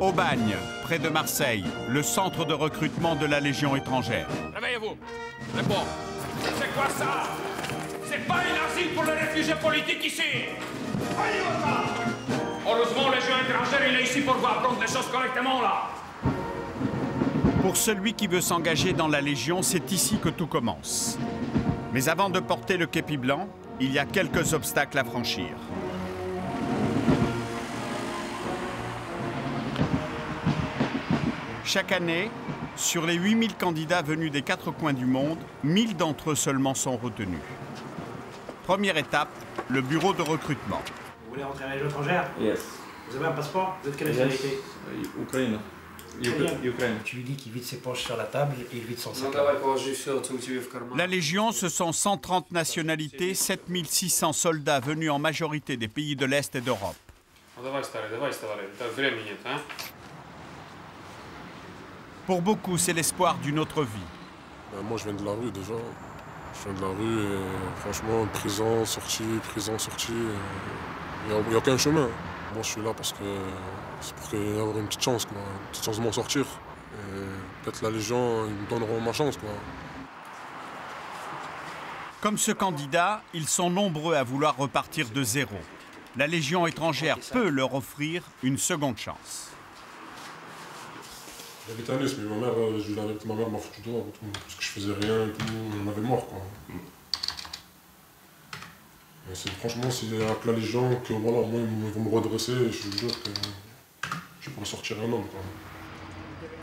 Aubagne, près de Marseille, le centre de recrutement de la Légion étrangère. Réveillez-vous. Bon. C'est quoi ça? C'est pas une asile pour les réfugiés politiques ici? Heureusement, la Légion étrangère, il est ici pour vous apprendre les choses correctement, là. Pour celui qui veut s'engager dans la Légion, c'est ici que tout commence. Mais avant de porter le képi blanc, il y a quelques obstacles à franchir. Chaque année, sur les 8000 candidats venus des quatre coins du monde, 1000 d'entre eux seulement sont retenus. Première étape, le bureau de recrutement. Vous voulez rentrer à l'étranger étrangère Yes. Vous avez un passeport Vous êtes quelle nationalité. Euh, Ukraine. Ukraine. Tu lui dis qu'il vide ses poches sur la table et il vide son sac. La Légion, ce sont 130 nationalités, 7600 soldats venus en majorité des pays de l'Est et d'Europe. Oh, pour beaucoup, c'est l'espoir d'une autre vie. Ben, moi, je viens de la rue déjà. Je viens de la rue et franchement, prison, sortie, prison, sortie. Il n'y a, aucun chemin. Moi, je suis là parce que c'est pour qu'il y ait avoir une petite chance, quoi. Une petite chance de m'en sortir. Peut-être la Légion, ils me donneront ma chance, quoi. Comme ce candidat, ils sont nombreux à vouloir repartir de zéro. La Légion étrangère peut leur offrir une seconde chance. J'habite à Nice, mais ma mère, euh, je la ma mère m'a foutu dehors et tout, parce que je faisais rien et tout, j'en avais marre, quoi. Et c'est- franchement, s'il y a que la Légion, que voilà, moi, ils vont me redresser, je vous jure que je pourrais sortir un homme, quoi.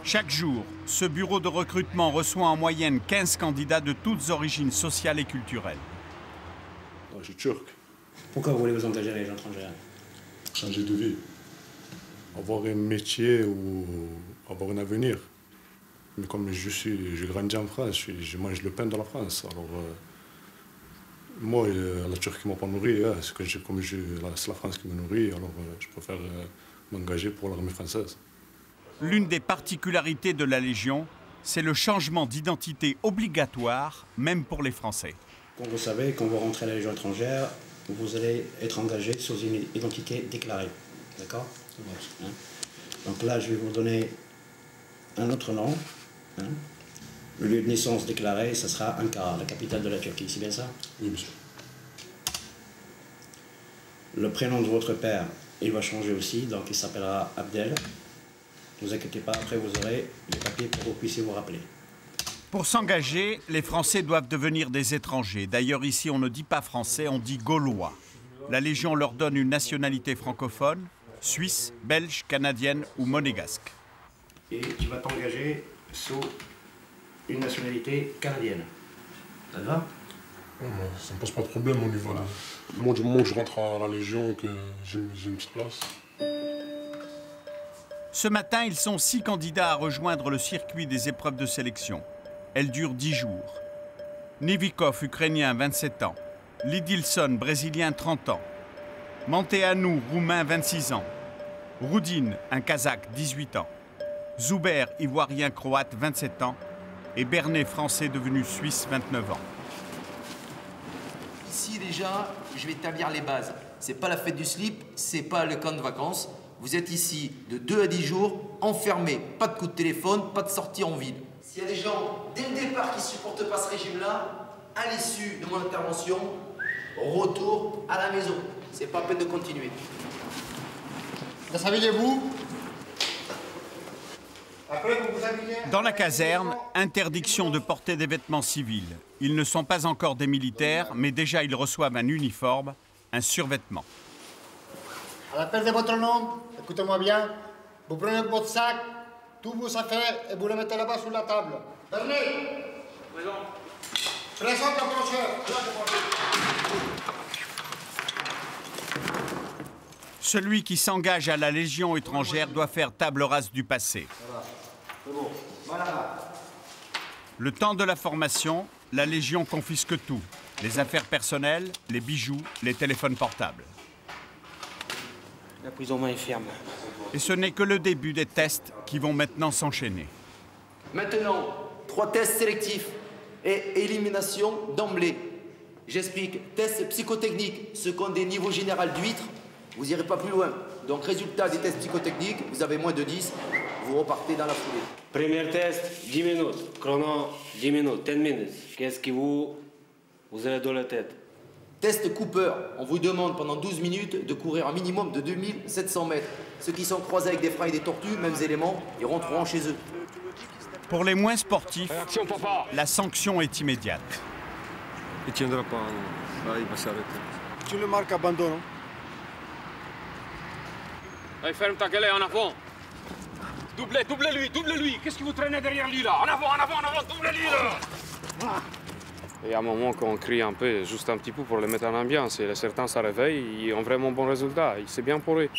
Chaque jour, ce bureau de recrutement reçoit en moyenne 15 candidats de toutes origines sociales et culturelles. je suis turc. Pourquoi vous voulez vous engager à la Légion étrangère changer de vie, avoir un métier ou avoir un avenir. Mais comme je suis, j'ai grandi en France, je, je mange le pain de la France. Alors, euh, moi, euh, la Turquie ne m'a pas nourri, hein. c'est que j'ai- comme je, la- c'est la France qui me nourrit, alors euh, je préfère euh, m'engager pour l'armée française. L'une des particularités de la Légion, c'est le changement d'identité obligatoire, même pour les Français. Comme vous savez, quand vous rentrez à la Légion étrangère, vous allez être engagé sous une identité déclarée. D'accord? Hein? Donc là, je vais vous donner un autre nom. hein. Le lieu de naissance déclaré, ce sera Ankara, la capitale de la Turquie. C'est bien ça? Oui, monsieur. Le prénom de votre père, il va changer aussi, donc il s'appellera Abdel. Ne vous inquiétez pas, après vous aurez les papiers pour que vous puissiez vous rappeler. Pour s'engager, les Français doivent devenir des étrangers. D'ailleurs, ici, on ne dit pas français, on dit gaulois. La Légion leur donne une nationalité francophone, suisse, belge, canadienne ou monégasque. Et tu vas t'engager sous une nationalité canadienne. Ça te va? Ça ne me pose pas de problème au niveau. Moi, du moment que je rentre à la Légion, que j'ai une petite place. Ce matin, ils sont six candidats à rejoindre le circuit des épreuves de sélection. Elle dure dix jours. Nivikov, ukrainien, 27 ans. Lidilson, brésilien, 30 ans. Manteanu, roumain, 26 ans. Roudine, un kazakh, 18 ans. Zuber, ivoirien, croate, 27 ans. Et Bernet, français devenu suisse, 29 ans. Ici déjà, je vais établir les bases. C'est pas la fête du slip, c'est pas le camp de vacances. Vous êtes ici de 2 à 10 jours, enfermés. Pas de coup de téléphone, pas de sortie en ville. S'il y a des gens, dès le départ, qui supportent pas ce régime-là, à l'issue de mon intervention, retour à la maison. C'est pas peine de continuer. Après, vous. Dans la caserne, interdiction de porter des vêtements civils. Ils ne sont pas encore des militaires, mais déjà ils reçoivent un uniforme, un survêtement. À l'appel de votre nom, écoutez-moi bien. Vous prenez votre sac, tous vos affaires et vous les mettez là-bas sur la table. Bernet Présent. Présente l'approcheur. Celui qui s'engage à la Légion étrangère doit faire table rase du passé. Le temps de la formation, la Légion confisque tout. Les affaires personnelles, les bijoux, les téléphones portables. La prison main est ferme. Et ce n'est que le début des tests qui vont maintenant s'enchaîner. Maintenant, trois tests sélectifs et élimination d'emblée. J'explique. Test psychotechnique, ceux qui ont des niveaux généraux d'huîtres, vous irez pas plus loin. Donc résultat des tests psychotechniques, vous avez moins de 10, vous repartez dans la foulée. Premier test, 10 minutes. Chrono, 10 minutes, 10 minutes. Qu'est-ce que vous, vous avez dans la tête? Test Cooper, on vous demande pendant 12 minutes de courir un minimum de 2700 mètres. Ceux qui sont croisés avec des freins et des tortues, mêmes éléments, ils rentreront chez eux. Pour les moins sportifs, la sanction est immédiate. Il tiendra pas. Là, il va s'arrêter. Tu le marques abandon. Allez, ferme ta gueule en avant. Doublez, doublez-lui, doublez-lui. Qu'est-ce que vous traînez derrière lui là? En avant, en avant, en avant, doublez-lui là Et à un moment qu'on crie un peu, juste un petit peu pour les mettre en ambiance, et certains se réveillent, ils ont vraiment bon résultat. C'est bien pour eux.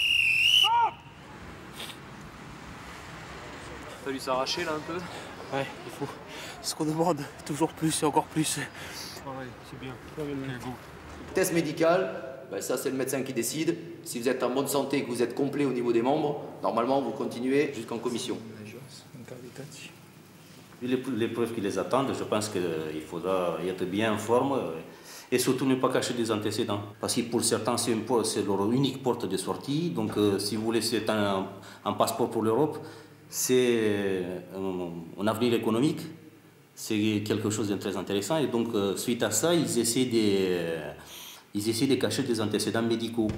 fallu s'arracher là un peu. Ouais, il faut. Ce qu'on demande, toujours plus et encore plus. c'est bien. Test médical, ben ça c'est le médecin qui décide. Si vous êtes en bonne santé et que vous êtes complet au niveau des membres, normalement vous continuez jusqu'en commission. Les- L'épreuve qui les attend, je pense qu'il faudra être bien en forme euh, et surtout ne pas cacher des antécédents. Parce que pour certains, c'est leur unique porte de sortie. Donc, euh, si vous c'est un, un passeport pour l'Europe. C'est un, avenir économique. C'est quelque chose de très intéressant. Et donc, euh, suite à ça, ils essaient de, euh, ils essaient de cacher des antécédents médicaux.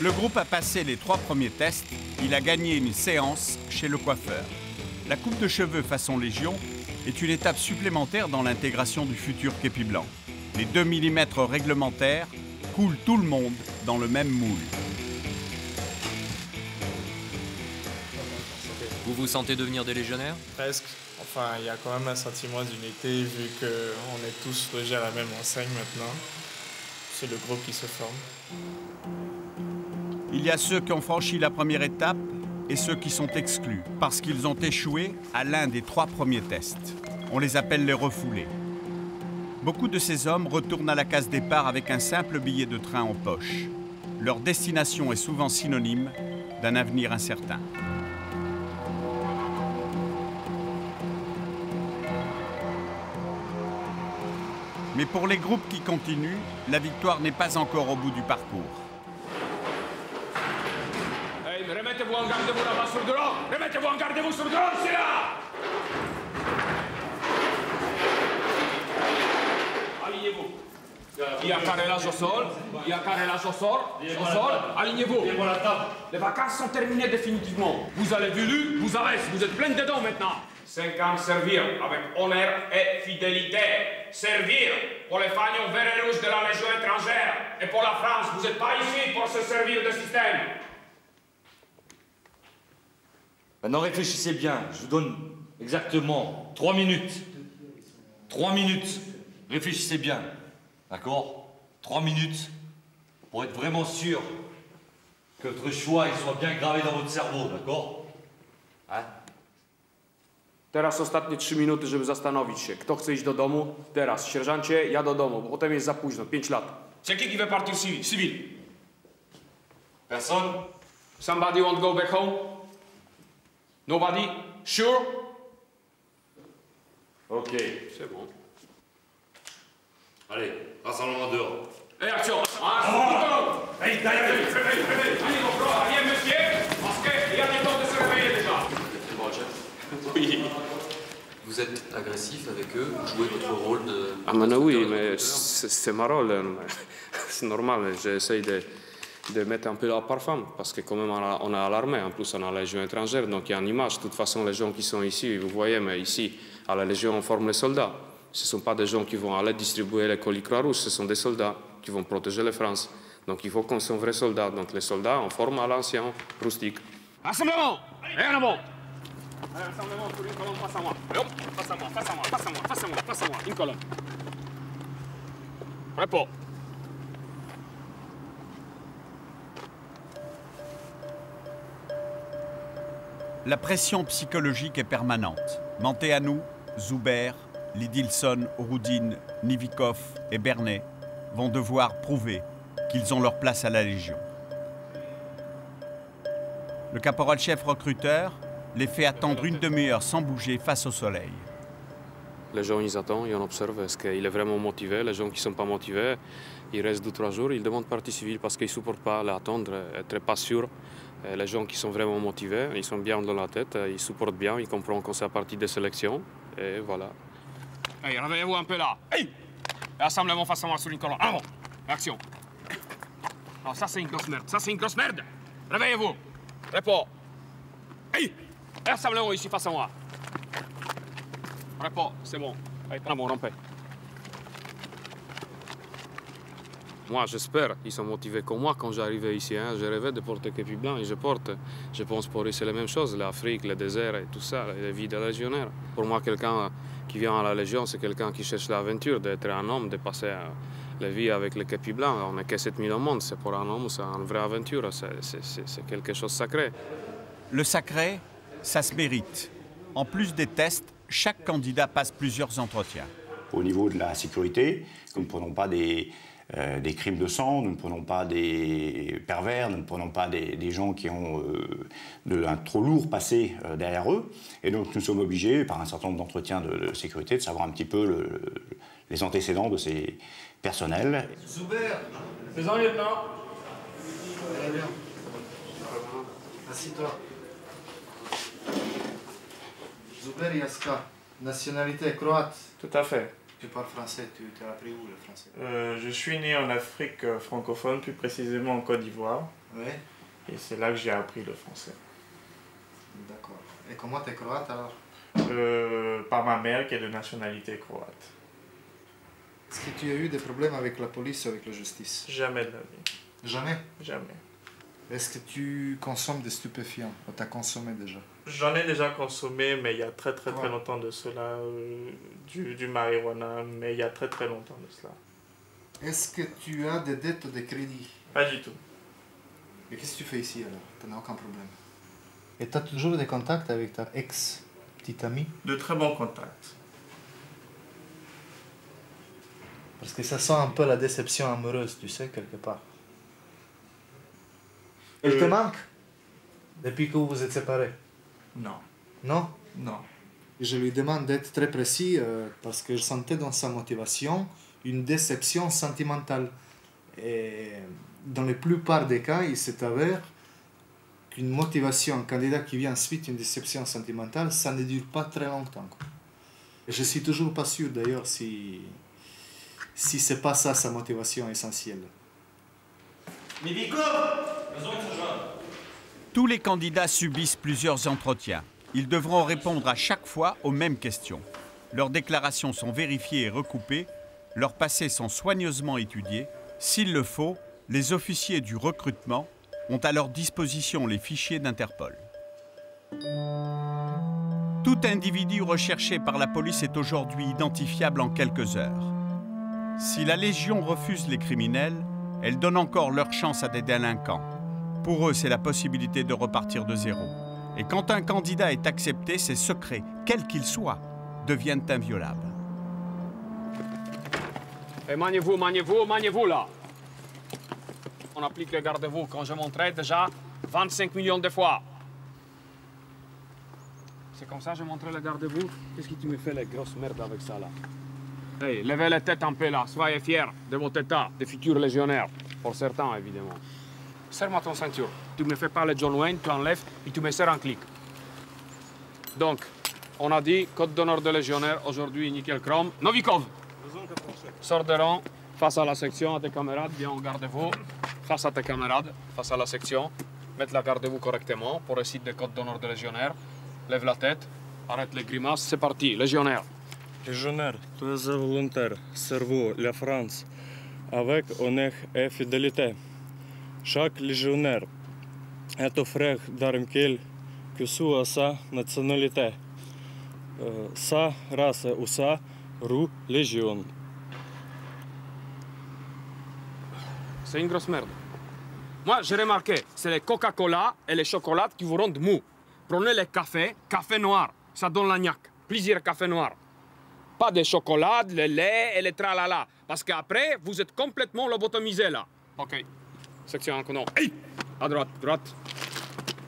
Le groupe a passé les trois premiers tests. Il a gagné une séance chez le coiffeur. La coupe de cheveux façon Légion est une étape supplémentaire dans l'intégration du futur képi blanc. Les 2 mm réglementaires coulent tout le monde dans le même moule. Vous vous sentez devenir des légionnaires? Presque. Enfin, il y a quand même un sentiment d'unité vu qu'on est tous logés à la même enseigne maintenant. Le groupe qui se forme. Il y a ceux qui ont franchi la première étape et ceux qui sont exclus parce qu'ils ont échoué à l'un des trois premiers tests. On les appelle les refoulés. Beaucoup de ces hommes retournent à la case départ avec un simple billet de train en poche. Leur destination est souvent synonyme d'un avenir incertain. Mais pour les groupes qui continuent, la victoire n'est pas encore au bout du parcours. Hey, mais remettez-vous en garde-vous là-bas sur le drone Remettez-vous en garde-vous sur le drone, c'est là Alignez-vous. Il y a carrelage au sol, il y a carrelage au sol, au sol, alignez-vous. Les vacances sont terminées définitivement. Vous avez voulu, vous avez, vous êtes plein dedans maintenant. Cinq ans servir avec honneur et fidélité. Servir pour les fagnons verts et rouges de la Légion étrangère. Et pour la France, vous n'êtes pas ici pour se servir de système. Maintenant réfléchissez bien, je vous donne exactement trois minutes. Trois minutes. Réfléchissez bien. D'accord? Trois minutes pour être vraiment sûr que votre choix soit bien gravé dans votre cerveau, d'accord? Hein? Teraz ostatnie trzy minuty, żeby zastanowić się, kto chce iść do domu. Teraz, sierżancie, ja do domu, bo potem jest za późno, Pięć lat. C'est qui qui civil, civil Personne Somebody want to go back home Nobody Sure Ok. C'est bon. Allez, rassemblement dehors. Et action Un, oh Allez, d'ailleurs, allez, allez, allez, allez, allez, Oui. Vous êtes agressif avec eux, vous jouez votre rôle de... Ah, mais non, oui, mais c'est ma rôle. hein. C'est normal, j'essaye de, de mettre un peu la parfum, parce que quand même on a, on a l'armée, en plus on a la Légion étrangère, donc il y a une image. De toute façon, les gens qui sont ici, vous voyez, mais ici, à la Légion, on forme les soldats. Ce ne sont pas des gens qui vont aller distribuer les colis Croix-Rouge, ce sont des soldats qui vont protéger la France. Donc il faut qu'on soit vrais soldats. Donc les soldats, on forme à l'ancien rustique. Rassemblement! Et en avant! Une colonne. La pression psychologique est permanente. Manteanu, Zuber, Lidilson, Roudine, Nivikov et Bernet vont devoir prouver qu'ils ont leur place à la Légion. Le caporal-chef recruteur les fait attendre une demi-heure sans bouger face au soleil. Les gens, ils attendent et on observe est-ce qu'il est vraiment motivé? Les gens qui ne sont pas motivés, ils restent deux, trois jours, ils demandent partie civile parce qu'ils ne supportent pas l'attendre, être pas sûrs. Et les gens qui sont vraiment motivés, ils sont bien dans la tête, ils supportent bien, ils comprennent qu'on c'est à partie des sélections. Et voilà. Hey, réveillez-vous un peu là. Hey Rassemblement face à moi sur une colonne. Avant Action Non, ça c'est une grosse merde. Ça c'est une grosse merde Réveillez-vous Repos Hey Rassemblez-vous ici face à moi. Repos, c'est bon. Allez, mon rompé. Moi, j'espère qu'ils sont motivés comme moi quand j'arrivais ici. Hein. Je rêvais de porter képi blanc et je porte. Je pense pour eux, c'est la même chose. L'Afrique, le désert et tout ça, la vie de légionnaire. Pour moi, quelqu'un qui vient à la Légion, c'est quelqu'un qui cherche l'aventure, d'être un homme, de passer euh, la vie avec le képi blanc. On n'est que 7000 au monde. C'est pour un homme, c'est une vraie aventure. C'est quelque chose de sacré. Le sacré, ça se mérite. En plus des tests, chaque candidat passe plusieurs entretiens. Au niveau de la sécurité, nous ne prenons pas des, euh, des crimes de sang, nous ne prenons pas des pervers, nous ne prenons pas des, gens qui ont euh, de, un trop lourd passé euh, derrière eux. Et donc nous sommes obligés, par un certain nombre d'entretiens de, sécurité, de savoir un petit peu le, les antécédents de ces personnels. Zuber, faisons lieutenant. Très bien. Zuber Yaska, nationalité croate. Tout à fait. Tu parles français, tu t'es appris où le français? Euh, Je suis né en Afrique euh, francophone, plus précisément en Côte d'Ivoire. Oui. Et c'est là que j'ai appris le français. D'accord. Et comment tu es croate alors? Euh, Par ma mère qui est de nationalité croate. Est-ce que tu as eu des problèmes avec la police ou avec la justice? Jamais de la vie. Jamais? Jamais. Est-ce que tu consommes des stupéfiants Ou as consommé déjà? J'en ai déjà consommé, mais il y a très très très longtemps de cela. euh, du, du marijuana, mais il y a très très longtemps de cela. Est-ce que tu as des dettes de crédit? Pas du tout. Et qu'est-ce que tu fais ici alors? Tu n'as aucun problème. Et tu as toujours des contacts avec ta ex petite amie? De très bons contacts. Parce que ça sent un peu la déception amoureuse, tu sais, quelque part. Elle te manque Depuis que vous vous êtes séparés? Non. Non? Non. Je lui demande d'être très précis euh, parce que je sentais dans sa motivation une déception sentimentale. Et dans la plupart des cas, il s'est avéré qu'une motivation, un candidat qui vient ensuite une déception sentimentale, ça ne dure pas très longtemps. Et je suis toujours pas sûr d'ailleurs si, si c'est pas ça sa motivation essentielle. Tous les candidats subissent plusieurs entretiens. Ils devront répondre à chaque fois aux mêmes questions. Leurs déclarations sont vérifiées et recoupées, leurs passés sont soigneusement étudiés. S'il le faut, les officiers du recrutement ont à leur disposition les fichiers d'Interpol. Tout individu recherché par la police est aujourd'hui identifiable en quelques heures. Si la Légion refuse les criminels, elle donne encore leur chance à des délinquants. Pour eux, c'est la possibilité de repartir de zéro. Et quand un candidat est accepté, ses secrets, quels qu'ils soient, deviennent inviolables. Et maniez-vous, maniez-vous, maniez-vous là. On applique le garde-vous quand je montrais déjà 25 millions de fois. C'est comme ça que je montrais le garde-vous Qu'est-ce que tu me fais, les grosses merdes avec ça là? Hey, levez la tête un peu là, soyez fiers de votre état, des futurs légionnaires. Pour certains, évidemment. Serre-moi ton ceinture. Tu me fais pas le John Wayne, tu enlèves et tu me serres un clic. Donc, on a dit code d'honneur de légionnaire, aujourd'hui nickel chrome. Novikov Sors de rang, face à la section, à tes camarades, viens au garde-vous, face à tes camarades, face à la section, mettre la garde-vous correctement pour réciter le code d'honneur de légionnaire. Lève la tête, arrête les grimaces, c'est parti, légionnaire. Légionnaire, tu es volontaire, cerveau, la France, avec honneur et fidélité. Chaque légionnaire est un frère d'armes que soit sa nationalité, sa race ou sa religion. C'est une grosse merde. Moi, j'ai remarqué, c'est les Coca-Cola et les chocolats qui vous rendent mou. Prenez le café, café noir, ça donne l'agnac. Plaisir café noir. Pas de chocolat, le lait et le tralala. Parce qu'après, vous êtes complètement lobotomisé là. Ok. Section 1, non. Hey À droite, droite.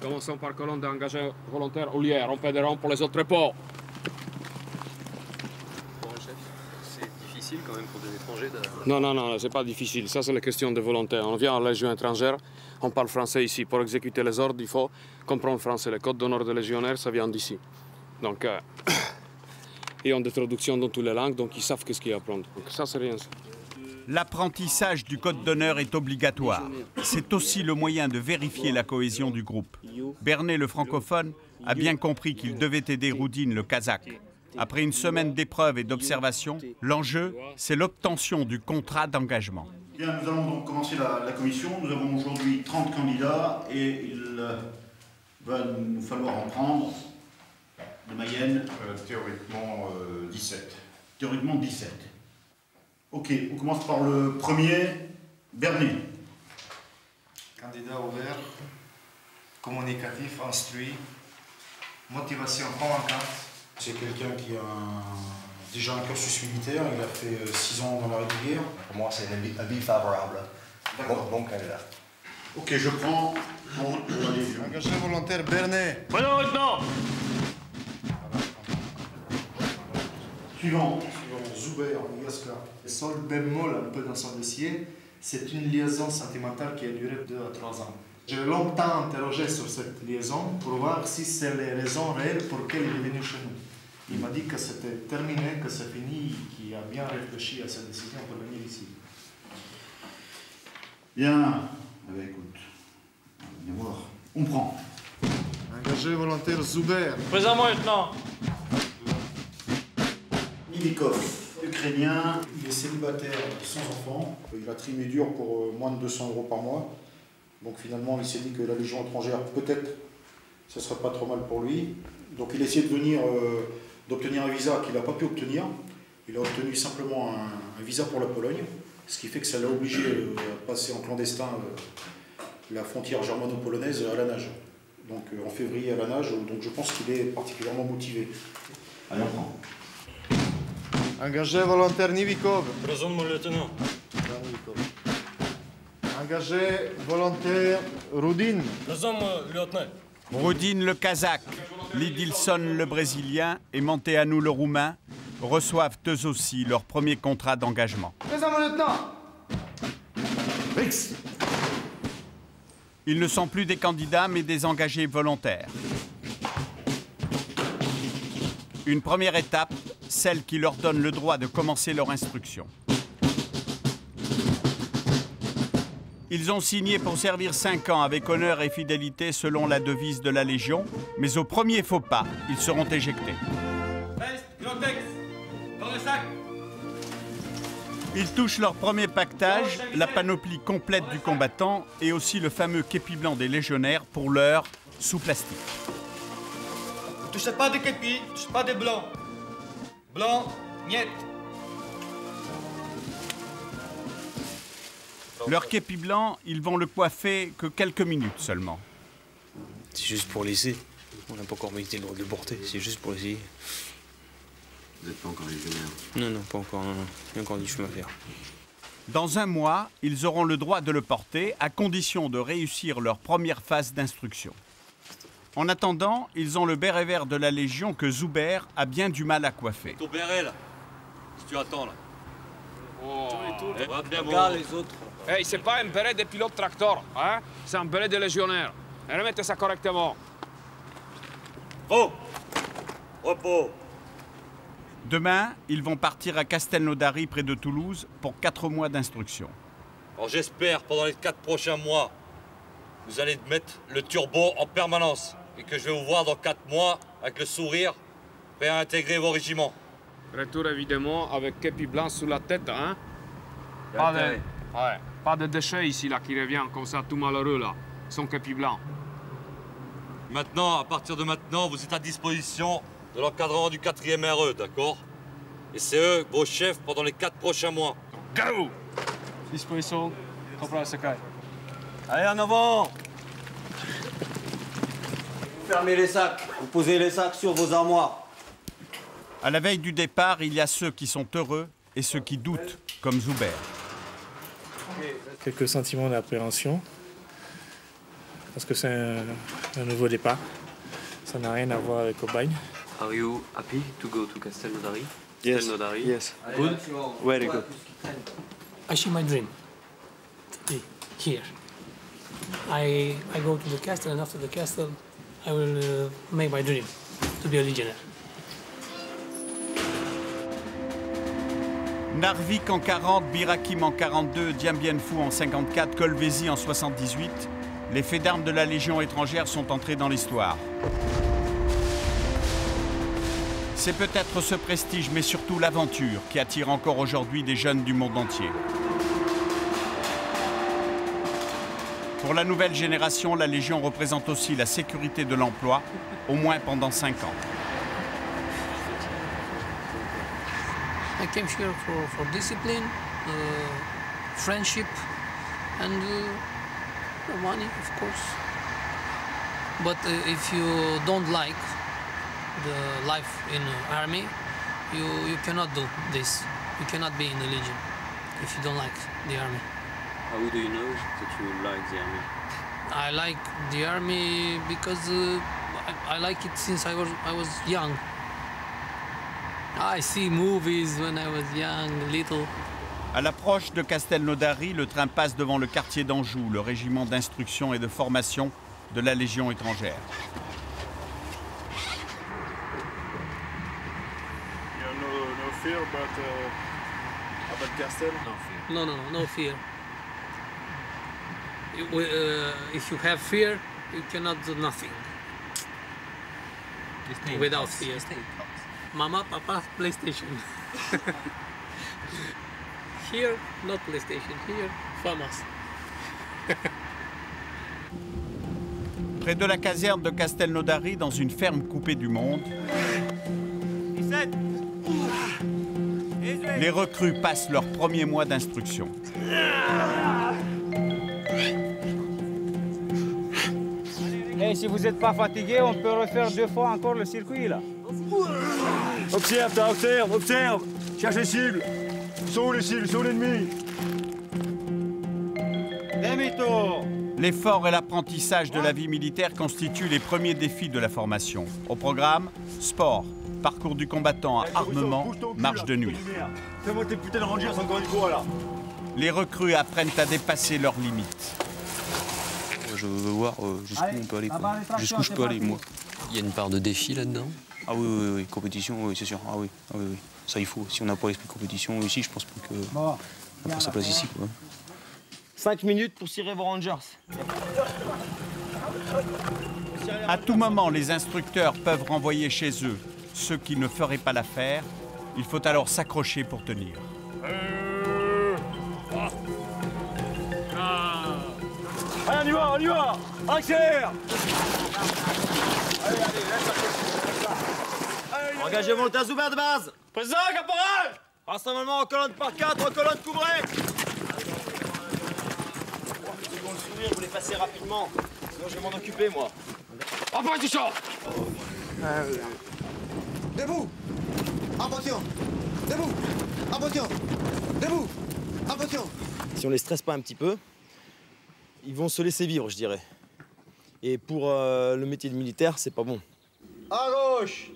Commençons par colonne d'engagés volontaires au lieu. Rompez des rangs pour les autres repos. difficile quand même pour des étrangers de... Non, non, non, c'est pas difficile. Ça, c'est la question de volonté. On vient en Légion étrangère, on parle français ici. Pour exécuter les ordres, il faut comprendre français. Le code d'honneur de légionnaire, ça vient d'ici. Donc, euh, ils ont des traductions dans toutes les langues, donc ils savent ce qu'il y a à apprendre. Donc, ça, c'est rien. L'apprentissage du code d'honneur est obligatoire. C'est aussi le moyen de vérifier la cohésion du groupe. Bernet, le francophone, a bien compris qu'il devait aider Roudine, le kazakh. Après une semaine d'épreuves et d'observation, l'enjeu, c'est l'obtention du contrat d'engagement. Bien, nous allons donc commencer la, la commission. Nous avons aujourd'hui 30 candidats et il euh, va nous falloir en prendre de Mayenne. théoriquement 17. Théoriquement 17. Ok, on commence par le premier, Bernet. Candidat ouvert, communicatif, instruit, motivation convaincante. C'est quelqu'un qui a un- déjà un cursus militaire, il a fait 6 ans dans la régulière. Pour moi, c'est un avis, favorable. Bon, bon candidat. Ok, je prends Légion. Engagé volontaire Bernet. Prenons maintenant Suivant. Zuber, Yaska. Sol bémol un peu dans son dossier, c'est une liaison sentimentale qui a duré 2 à 3 ans. J'ai longtemps interrogé sur cette liaison pour voir si c'est les raisons réelles pour lesquelles il est venu chez nous. Il m'a dit que c'était terminé, que c'est fini, qu'il a bien réfléchi à sa décision pour venir ici. Bien. Eh bien, écoute, on va voir. On prend. Engagé volontaire Zuber. Présent-moi, lieutenant Milikov, ukrainien. Il est célibataire, sans enfant. Il a trimé dur pour euh, moins de 200 euros par mois. Donc finalement, il s'est dit que la Légion étrangère, peut-être, ce serait pas trop mal pour lui. Donc il a essayé de euh, d'obtenir un visa qu'il n'a pas pu obtenir. Il a obtenu simplement un, visa pour la Pologne, ce qui fait que ça l'a obligé euh, à passer en clandestin la frontière germano-polonaise à la nage. Donc en février à la nage, donc je pense qu'il est particulièrement motivé. Allez, on. Engagé volontaire Nivikov. Présent, mon lieutenant. Engagé volontaire Rudin. Présent, mon lieutenant. Rodine le Kazakh, Lidilson le Brésilien et Monteanu le Roumain reçoivent eux aussi leur premier contrat d'engagement. Présent, mon lieutenant Ils ne sont plus des candidats mais des engagés volontaires. Une première étape, celle qui leur donne le droit de commencer leur instruction. Ils ont signé pour servir 5 ans avec honneur et fidélité selon la devise de la Légion, mais au premier faux pas, ils seront éjectés. Ils touchent leur premier pactage, la panoplie complète du combattant et aussi le fameux képi blanc des légionnaires pour l'heure sous plastique. Touchez pas des képis, touchez pas des blancs. Blanc, niet. Leur képi blanc, ils vont le coiffer que quelques minutes seulement. C'est juste pour l'essayer. On n'a pas encore mérité le droit de le porter, c'est juste pour l'essayer. Vous n'êtes pas encore légionnaire. Non, non, pas encore, non, non. Il y a encore du chemin à faire. Dans un mois, ils auront le droit de le porter à condition de réussir leur première phase d'instruction. En attendant, ils ont le béret vert de la Légion que Zuber a bien du mal à coiffer. Ton béret, là. Si tu attends, là. Oh. Eh, Regarde bon. les autres. Hey, c'est pas un béret de pilote tracteur, hein? C'est un béret de légionnaire. Et remettez ça correctement. Oh Repos Demain, ils vont partir à Castelnaudary près de Toulouse pour quatre mois d'instruction. Alors j'espère, pendant les quatre prochains mois, vous allez mettre le turbo en permanence et que je vais vous voir dans quatre mois avec le sourire, prêt à intégrer vos régiments. Retour évidemment avec képi blanc sous la tête, hein? Pas de, ouais, pas de déchets ici, là, qui revient comme ça, tout malheureux, là. Son képi blanc. Maintenant, à partir de maintenant, vous êtes à disposition de l'encadrement du 4e RE, d'accord? Et c'est eux, vos chefs, pendant les quatre prochains mois. Go Disposition, Corporal Sakai. Allez, en avant Fermez les sacs. Vous posez les sacs sur vos armoires. À la veille du départ, il y a ceux qui sont heureux et ceux qui doutent, comme Zuber. Quelques sentiments d'appréhension. Parce que c'est un, un nouveau départ. Ça n'a rien à voir avec Aubagne. Are you happy to go to Castelnaudary? Yes. Nodari. Yes. Good? Very good. I see my dream here. I, I go to the castle, and after the castle, I will uh, make my dream to be a legionnaire. Narvik en 40, Birakim en 42, Dien en 54, Colvézi en 78, les faits d'armes de la Légion étrangère sont entrés dans l'histoire. C'est peut-être ce prestige, mais surtout l'aventure, qui attire encore aujourd'hui des jeunes du monde entier. Pour la nouvelle génération, la Légion représente aussi la sécurité de l'emploi, au moins pendant cinq ans. I came here for, for discipline, uh, friendship, and uh, money, of course. But uh, if you don't like the life in the army, you, you cannot do this. You cannot be in the legion if you don't like the army. How do you know that you like the army? I like the army because uh, I, I like it since I was I was young. I see movies when I was young, little. À l'approche de Castelnaudary, le train passe devant le quartier d'Anjou, le régiment d'instruction et de formation de la Légion étrangère. You have no, no fear about, uh, about Castel? No fear. No, no, no, no fear. Uh, if you have fear, you cannot do nothing. Without fear. Mama, Papa, PlayStation. Here, not PlayStation. Here, FAMAS. Près de la caserne de Castelnaudary, dans une ferme coupée du monde, les recrues passent leur premier mois d'instruction. Et si vous n'êtes pas fatigué, on peut refaire deux fois encore le circuit là. Observe, observe, observe. Cherche les cibles. Sont où les cibles Sont où l'ennemi Demi-tour L'effort et l'apprentissage de la vie militaire constituent les premiers défis de la formation. Au programme, sport, parcours du combattant à armement, marche de nuit. Fais-moi tes putains de rangers encore une fois là. Les recrues apprennent à dépasser leurs limites. Je veux voir euh, jusqu'où on peut aller, quoi. Jusqu'où je peux aller, moi. Il y a une part de défi là-dedans? Ah oui, oui, oui, compétition, oui, c'est sûr. Ah oui, ah oui, oui. Ça, il faut. Si on n'a pas l'esprit compétition ici, je pense pas que. On n'a pas sa place ici, quoi. 5 minutes pour cirer vos Rangers. À tout moment, les instructeurs peuvent renvoyer chez eux ceux qui ne feraient pas l'affaire. Il faut alors s'accrocher pour tenir. Allez, on y va, on y va. Accélère. Engagement le Zuber de base. Présent, caporal. Rassemblement en colonne par 4, en colonne couvrée Seconde sourire, vous les passez rapidement. Sinon, je vais m'en occuper, moi. Enfin, tu sors. Debout. Attention. Debout. Attention. Debout. Attention. Si on les stresse pas un petit peu, ils vont se laisser vivre, je dirais. Et pour euh, le métier de militaire, c'est pas bon. À gauche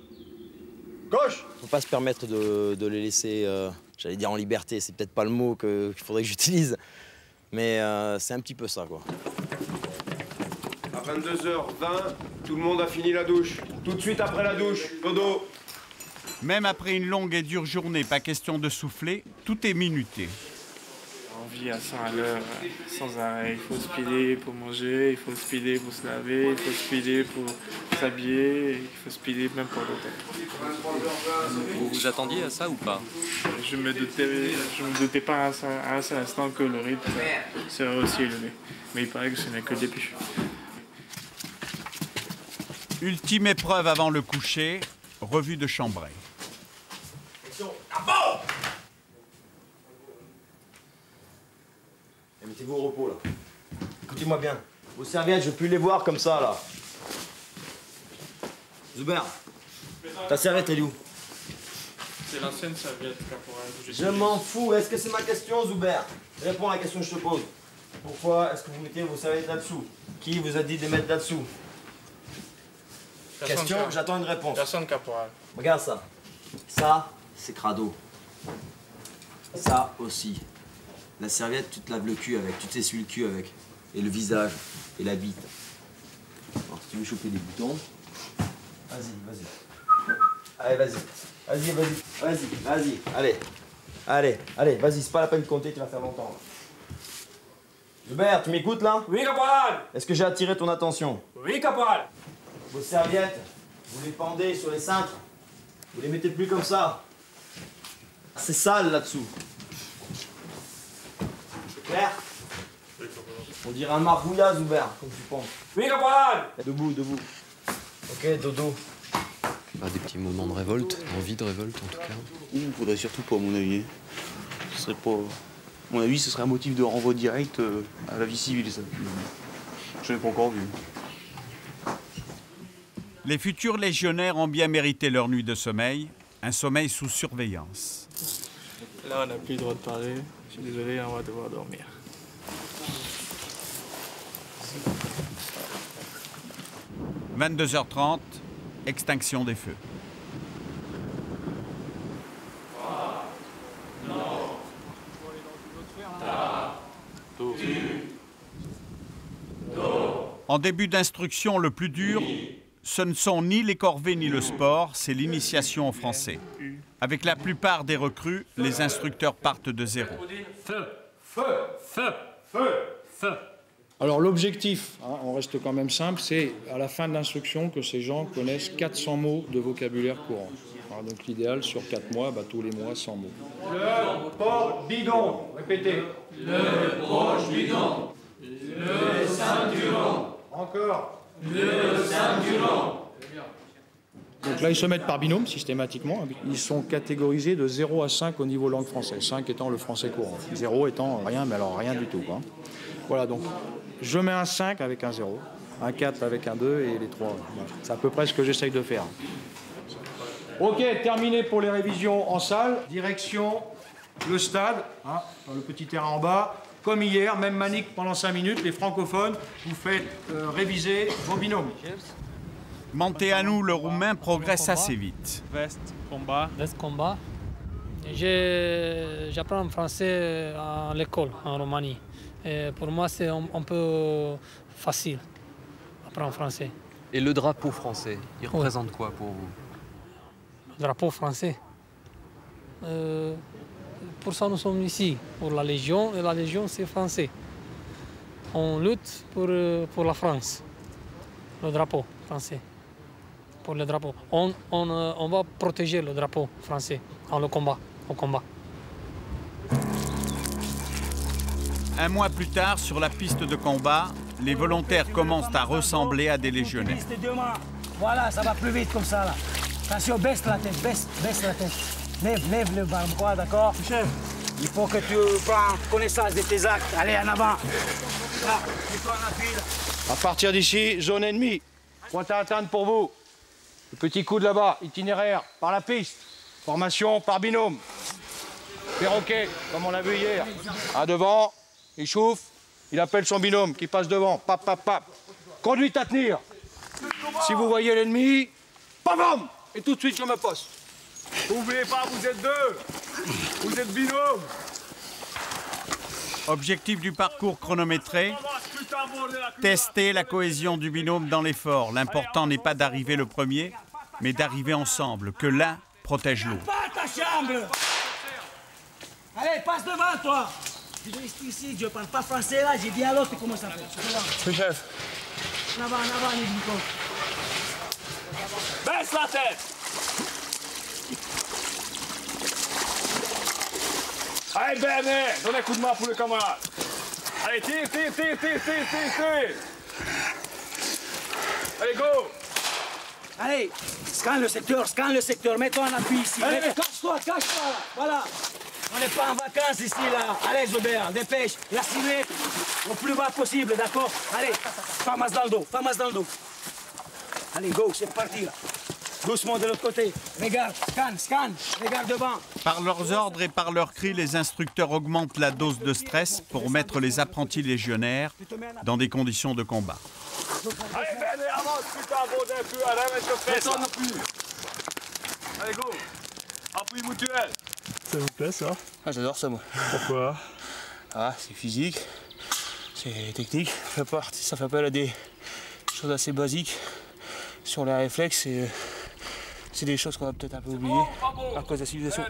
Gauche Faut pas se permettre de, de les laisser, euh, j'allais dire en liberté, c'est peut-être pas le mot que- qu'il faudrait que j'utilise, mais euh, c'est un petit peu ça, quoi. À 22h20, tout le monde a fini la douche. Tout de suite après la douche, dodo. Même après une longue et dure journée, pas question de souffler, tout est minuté. À 100 à l'heure, sans arrêt. Il faut speeder pour manger, il faut speeder pour se laver, il faut speeder pour s'habiller, il faut speeder même pour l'hôtel. Vous vous attendiez à ça ou pas? Je me doutais, je me doutais pas à un seul- à un seul instant que le rythme serait aussi élevé. Mais il paraît que ce n'est que le début. Ultime épreuve avant le coucher, revue de Chambray. Et Mettez-vous au repos, là. Écoutez-moi bien. Vos serviettes, je veux plus les voir comme ça, là. Zuber, ta serviette, elle est où? C'est l'ancienne serviette caporal. Je m'en fous. Est-ce que c'est ma question, Zuber? Réponds à la question que je te pose. Pourquoi est-ce que vous mettez vos serviettes là-dessous? Qui vous a dit de les mettre là-dessous? Question, j'attends une réponse. Personne caporal. Regarde ça. Ça, c'est crado. Ça aussi. La serviette, tu te laves le cul avec, tu t'essuies le cul avec. Et le visage, et la bite. Alors, si tu veux choper des boutons, vas-y, vas-y. Allez, vas-y. Vas-y, vas-y. Vas-y, vas-y. Allez. Allez, allez, vas-y, c'est pas la peine de compter, tu vas faire longtemps. Hubert, tu m'écoutes là? Oui, caporal Est-ce que j'ai attiré ton attention? Oui, caporal Vos serviettes, vous les pendez sur les cintres. Vous les mettez plus comme ça. C'est sale là-dessous. On dirait un marrouillage ouvert, comme tu penses. Oui, caporal Debout, debout. Ok, dodo. Pas des petits moments de révolte, envie de révolte en tout cas. Il faudrait surtout pas, à mon avis. Ce serait pas. À mon avis, ce serait un motif de renvoi direct euh, à la vie civile, ça. Je n'ai pas encore vu. Les futurs légionnaires ont bien mérité leur nuit de sommeil, un sommeil sous surveillance. Là, on n'a plus le droit de parler. Désolé, on va devoir dormir. – 22h30, extinction des feux. En début d'instruction, le plus dur, ce ne sont ni les corvées ni le sport, c'est l'initiation au français. Avec la plupart des recrues, les instructeurs partent de zéro. Feu, feu, feu, feu, feu. Alors l'objectif, hein, on reste quand même simple, c'est à la fin de l'instruction que ces gens connaissent 400 mots de vocabulaire courant. Alors, donc l'idéal, sur 4 mois, bah, tous les mois, 100 mots. Le port bidon. Répétez. Le proche bidon. Le ceinturon. Encore. Le ceinturon. Donc là, ils se mettent par binôme systématiquement. Ils sont catégorisés de 0 à 5 au niveau langue française, 5 étant le français courant, 0 étant rien, mais alors rien du tout. quoi. Voilà, donc je mets un 5 avec un 0, un 4 avec un 2 et les 3. Voilà. C'est à peu près ce que j'essaye de faire. Ok, terminé pour les révisions en salle. Direction le stade, hein, dans le petit terrain en bas. Comme hier, même manique pendant 5 minutes. Les francophones, vous faites euh, réviser vos binômes. Manteanu, le roumain, progresse assez vite. Veste, combat. Veste, combat. J'apprends français à l'école en Roumanie. Et pour moi, c'est un, un peu facile apprendre français. Et le drapeau français, il représente quoi pour vous? Le drapeau français. Euh, pour ça, nous sommes ici, pour la Légion, et la Légion, c'est français. On lutte pour, euh, pour la France, le drapeau français. Pour le drapeau. On, on, euh, on va protéger le drapeau français dans le combat. Au combat. Un mois plus tard, sur la piste de combat, les volontaires commencent à ressembler à des légionnaires. Voilà, ça va plus vite comme ça là. Attention, baisse la tête, baisse, baisse la tête. Lève, lève le barbe, d'accord Chef. Il faut que tu prends connaissance de tes actes. Allez, en avant. Là, mets-toi en appui. là. À partir d'ici, zone ennemie. Point à atteindre pour vous. Le petit coup de là-bas, itinéraire, par la piste. Formation par binôme. Perroquet, comme on l'a vu hier. À devant, il chauffe, il appelle son binôme qui passe devant. Pap, pap, pap. Conduite à tenir. Si vous voyez l'ennemi, pam Et tout de suite, je me poste. N'oubliez pas, vous êtes deux. Vous êtes binôme. Objectif du parcours chronométré Tester la cohésion du binôme dans l'effort. L'important n'est pas d'arriver le premier, mais d'arriver ensemble, que l'un protège l'autre. Pas ta chambre Allez, passe devant toi Je reste ici, je parle pas français là, j'ai dit à l'autre comment ça fait. Chef. En avant, en avant. Baisse la tête. Allez, Bernet, donne un coup de main pour le camarade. Allez, tire, tire, tire, tire, tire, tire, tire. Allez, go. Allez, scanne le secteur, scanne le secteur, mets-toi en appui ici. Allez. Cache-toi, cache-toi là, voilà. On n'est pas en vacances ici là. Allez, Zobert, dépêche. La silhouette, au plus bas possible, d'accord Allez, famas dans le dos, famas dans le dos. Allez, go, c'est parti là. Doucement de l'autre côté. Regarde, scanne, scanne, regarde devant. Par leurs ordres et par leurs cris, les instructeurs augmentent la dose de stress pour mettre les apprentis légionnaires dans des conditions de combat. Allez, Bernet, avance, putain, bon d'un coup. Allez. Allez, go. appui mutuel. Ça vous plaît ça? Ah, j'adore ça, moi. Pourquoi? Ah, c'est physique, c'est technique. Ça fait, partie- ça fait appel à des choses assez basiques sur les réflexes. et, euh, C'est des choses qu'on va peut-être un peu oublier à cause de la civilisation.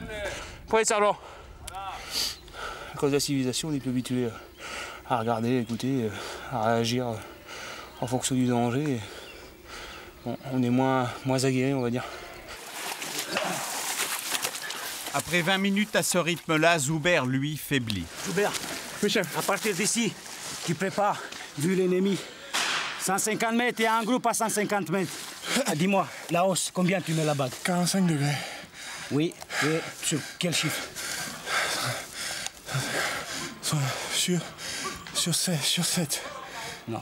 Prenez ça, alors À cause de la civilisation, on est plus habitué euh, à regarder, à écouter, euh, à réagir euh, en fonction du danger. bon, on est moins, moins aguerri, on va dire. Après 20 minutes à ce rythme-là, Zuber, lui, faiblit. Joubert, à partir d'ici, tu prépares, vu l'ennemi. 150 mètres et un groupe à 150 mètres. Ah, Dis-moi, la hausse, combien tu mets la bague 45 degrés. Oui, et sur quel chiffre? Sur, sur, sur 7, sur 7. Non.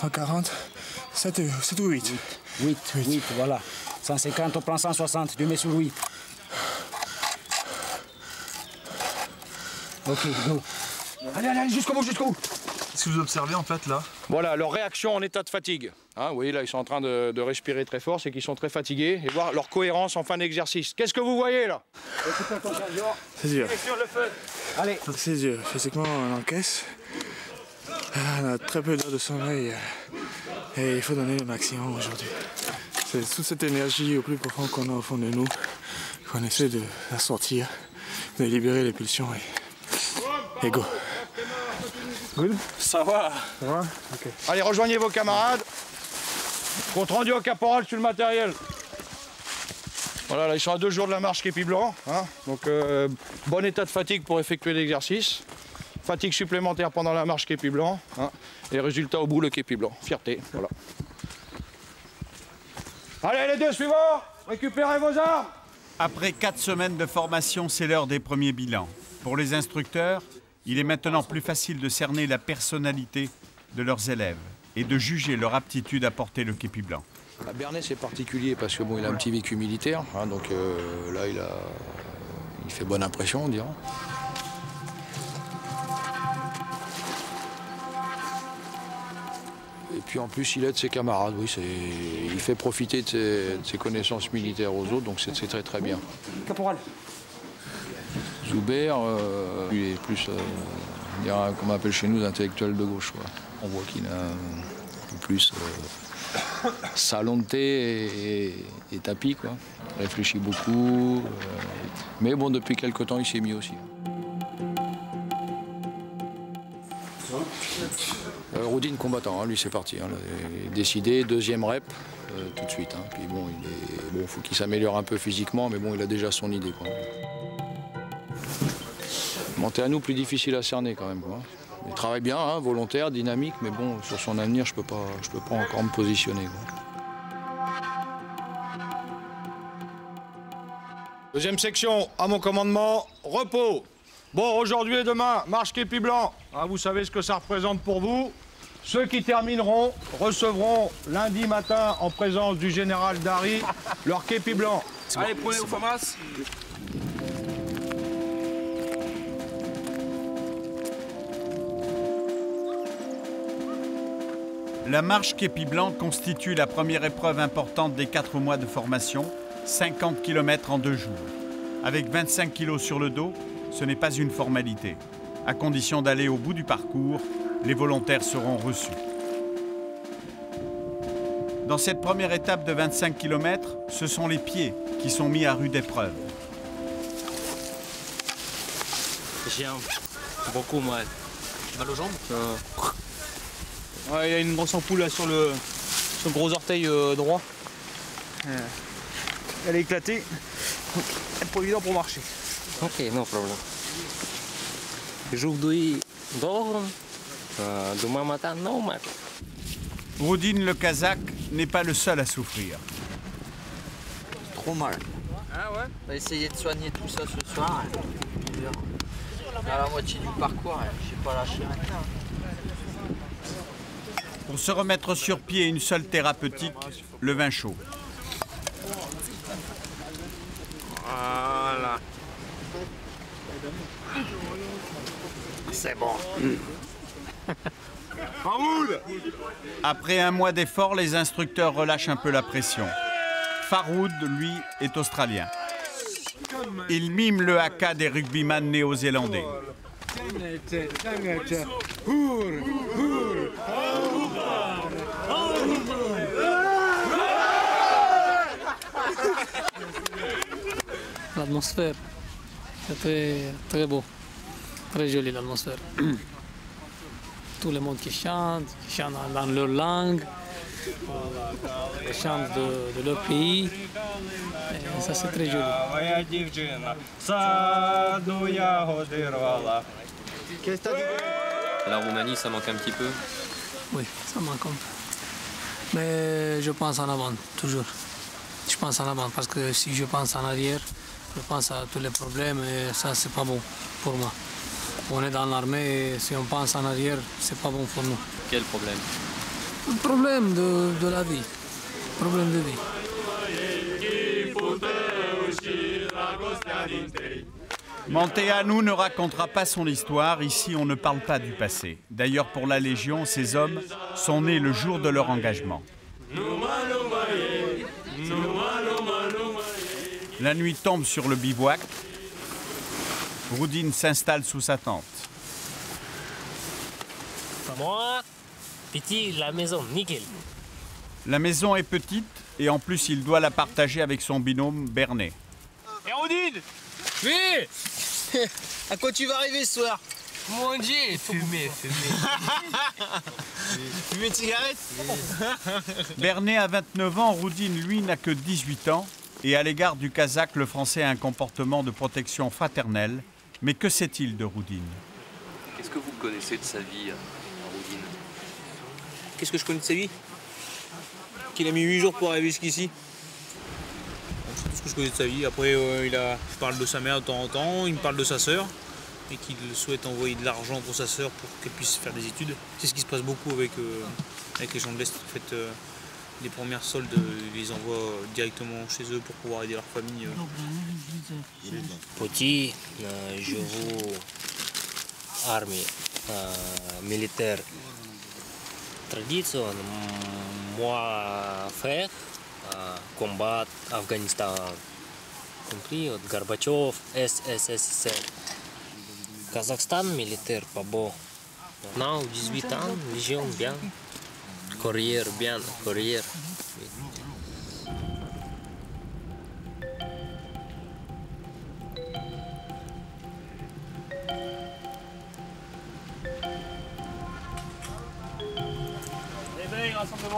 140, 7, ou- 7 ou 8 8, 8, voilà. 150, on prend 160, tu mets sur 8. Ok, go. Allez, allez, allez, jusqu'au bout, jusqu'au bout. Que vous observez en fait là? Voilà, leur réaction en état de fatigue. Hein, vous voyez là, ils sont en train de, de respirer très fort, c'est qu'ils sont très fatigués. Et voir leur cohérence en fin d'exercice. Qu'est-ce que vous voyez là? C'est dur. Sur le feu. Allez. C'est dur. Physiquement, on encaisse. Ah, On a très peu d'heures de sommeil. euh, Et il faut donner le maximum aujourd'hui. C'est toute cette énergie au plus profond qu'on a au fond de nous qu'on essaie de la sortir, de libérer les pulsions et, et go. Good Ça va. Ça va Ok. Allez, rejoignez vos camarades. Compte rendu au caporal sur le matériel. Voilà, là, ils sont à deux jours de la marche Képi Blanc. hein. Donc, euh, bon état de fatigue pour effectuer l'exercice. Fatigue supplémentaire pendant la marche Képi Blanc. hein. Et résultat au bout, le Képi Blanc. Fierté, voilà. Allez, les deux suivants, récupérez vos armes. Après quatre semaines de formation, c'est l'heure des premiers bilans. Pour les instructeurs, il est maintenant plus facile de cerner la personnalité de leurs élèves et de juger leur aptitude à porter le képi blanc. À Bernet, c'est particulier parce que bon, il a un petit vécu militaire, hein, donc euh, là, il, a, il fait bonne impression, on dira. Et puis en plus, il aide ses camarades, oui, c'est, il fait profiter de ses, de ses connaissances militaires aux autres, donc c'est, c'est très très bien. Caporal. Zoubert, euh, lui est plus, on dirait, comme on appelle chez nous, d'intellectuel de gauche. On voit qu'il a un peu plus euh, salonté et, et- et tapis, quoi. Il réfléchit beaucoup. euh, mais bon, depuis quelque temps, il s'est mis aussi. Euh, combattant, hein, lui c'est parti. hein, décidé, deuxième rep, tout de suite. hein. Puis bon, il est, faut qu'il s'améliore un peu physiquement, mais bon, il a déjà son idée. Monter à nous, plus difficile à cerner quand même. Quoi. Il travaille bien, hein, volontaire, dynamique, mais bon, sur son avenir, je peux pas, je peux pas encore me positionner. quoi. Deuxième section, à mon commandement, repos. Bon, aujourd'hui et demain, marche képi blanc. Ah, vous savez ce que ça représente pour vous. Ceux qui termineront recevront lundi matin, en présence du général Dari, leur képi blanc. Allez, prenez au FAMAS. La marche képi blanc constitue la première épreuve importante des quatre mois de formation, 50 km en deux jours. Avec 25 kg sur le dos, ce n'est pas une formalité. À condition d'aller au bout du parcours, les volontaires seront reçus. Dans cette première étape de 25 km, ce sont les pieds qui sont mis à rude épreuve. J'ai un... beaucoup mal. Mal aux jambes? Ouais, il y a une grosse ampoule là sur le, sur le gros orteil euh, droit. Euh, Elle est éclatée. Donc, elle est pas évident pour marcher. Ok, no problem. Aujourd'hui, dors. Euh, demain matin, non, matin. Rodine le Kazakh n'est pas le seul à souffrir. Trop mal. Ah ouais? On va essayer de soigner tout ça ce soir. À la moitié du parcours, hein. je sais pas lâcher maintenant. Pour se remettre sur pied, une seule thérapeutique, le vin chaud. Voilà. C'est bon. Mahmoud Après un mois d'efforts, les instructeurs relâchent un peu la pression. Faroud, lui, est australien. Il mime le haka des rugbyman néo-zélandais. l'atmosphère. C'est très, beau, très joli l'atmosphère. Tout le monde qui chante, qui chante dans leur langue, qui chante de, de leur pays. Et ça, c'est très joli. La Roumanie, ça manque un petit peu? Oui, ça manque un peu. Mais je pense en avant, toujours. Je pense en avant, parce que si je pense en arrière, je pense à tous les problèmes et ça, c'est pas bon pour moi. On est dans l'armée et si on pense en arrière, c'est pas bon pour nous. Quel problème? Un problème de, de la vie. Problème de vie. Manteanu ne racontera pas son histoire, ici on ne parle pas du passé. D'ailleurs pour la Légion, ces hommes sont nés le jour de leur engagement. La nuit tombe sur le bivouac. Roudine s'installe sous sa tente. Moi, petit, la maison, nickel. La maison est petite et en plus il doit la partager avec son binôme Bernet. Et Odine Oui À quoi tu vas arriver ce soir? Mon Dieu, fumer, fumer. fumer une cigarette? Bernet a 29 ans, Roudine lui n'a que 18 ans et à l'égard du Kazakh, le français a un comportement de protection fraternelle. Mais que sait-il de Roudine Qu'est-ce que vous connaissez de sa vie, Roudine Qu'est-ce que je connais de sa vie? Qu'il a mis 8 jours pour arriver jusqu'ici? C'est tout ce que je connais de sa vie. Après, euh, il, a, il parle de sa mère de temps en temps, il me parle de sa sœur, et qu'il souhaite envoyer de l'argent pour sa sœur pour qu'elle puisse faire des études. C'est ce qui se passe beaucoup avec, euh, avec les gens de l'Est. En fait, euh, les premières soldes, ils les envoient directement chez eux pour pouvoir aider leur famille. Petit, euh, je vous armée euh, militaire tradition, moi faire euh, combat Afghanistan, compris Gorbatchev, SSSR. Kazakhstan militaire pas beau. Non, 18 ans, légion bien. Courrier bien,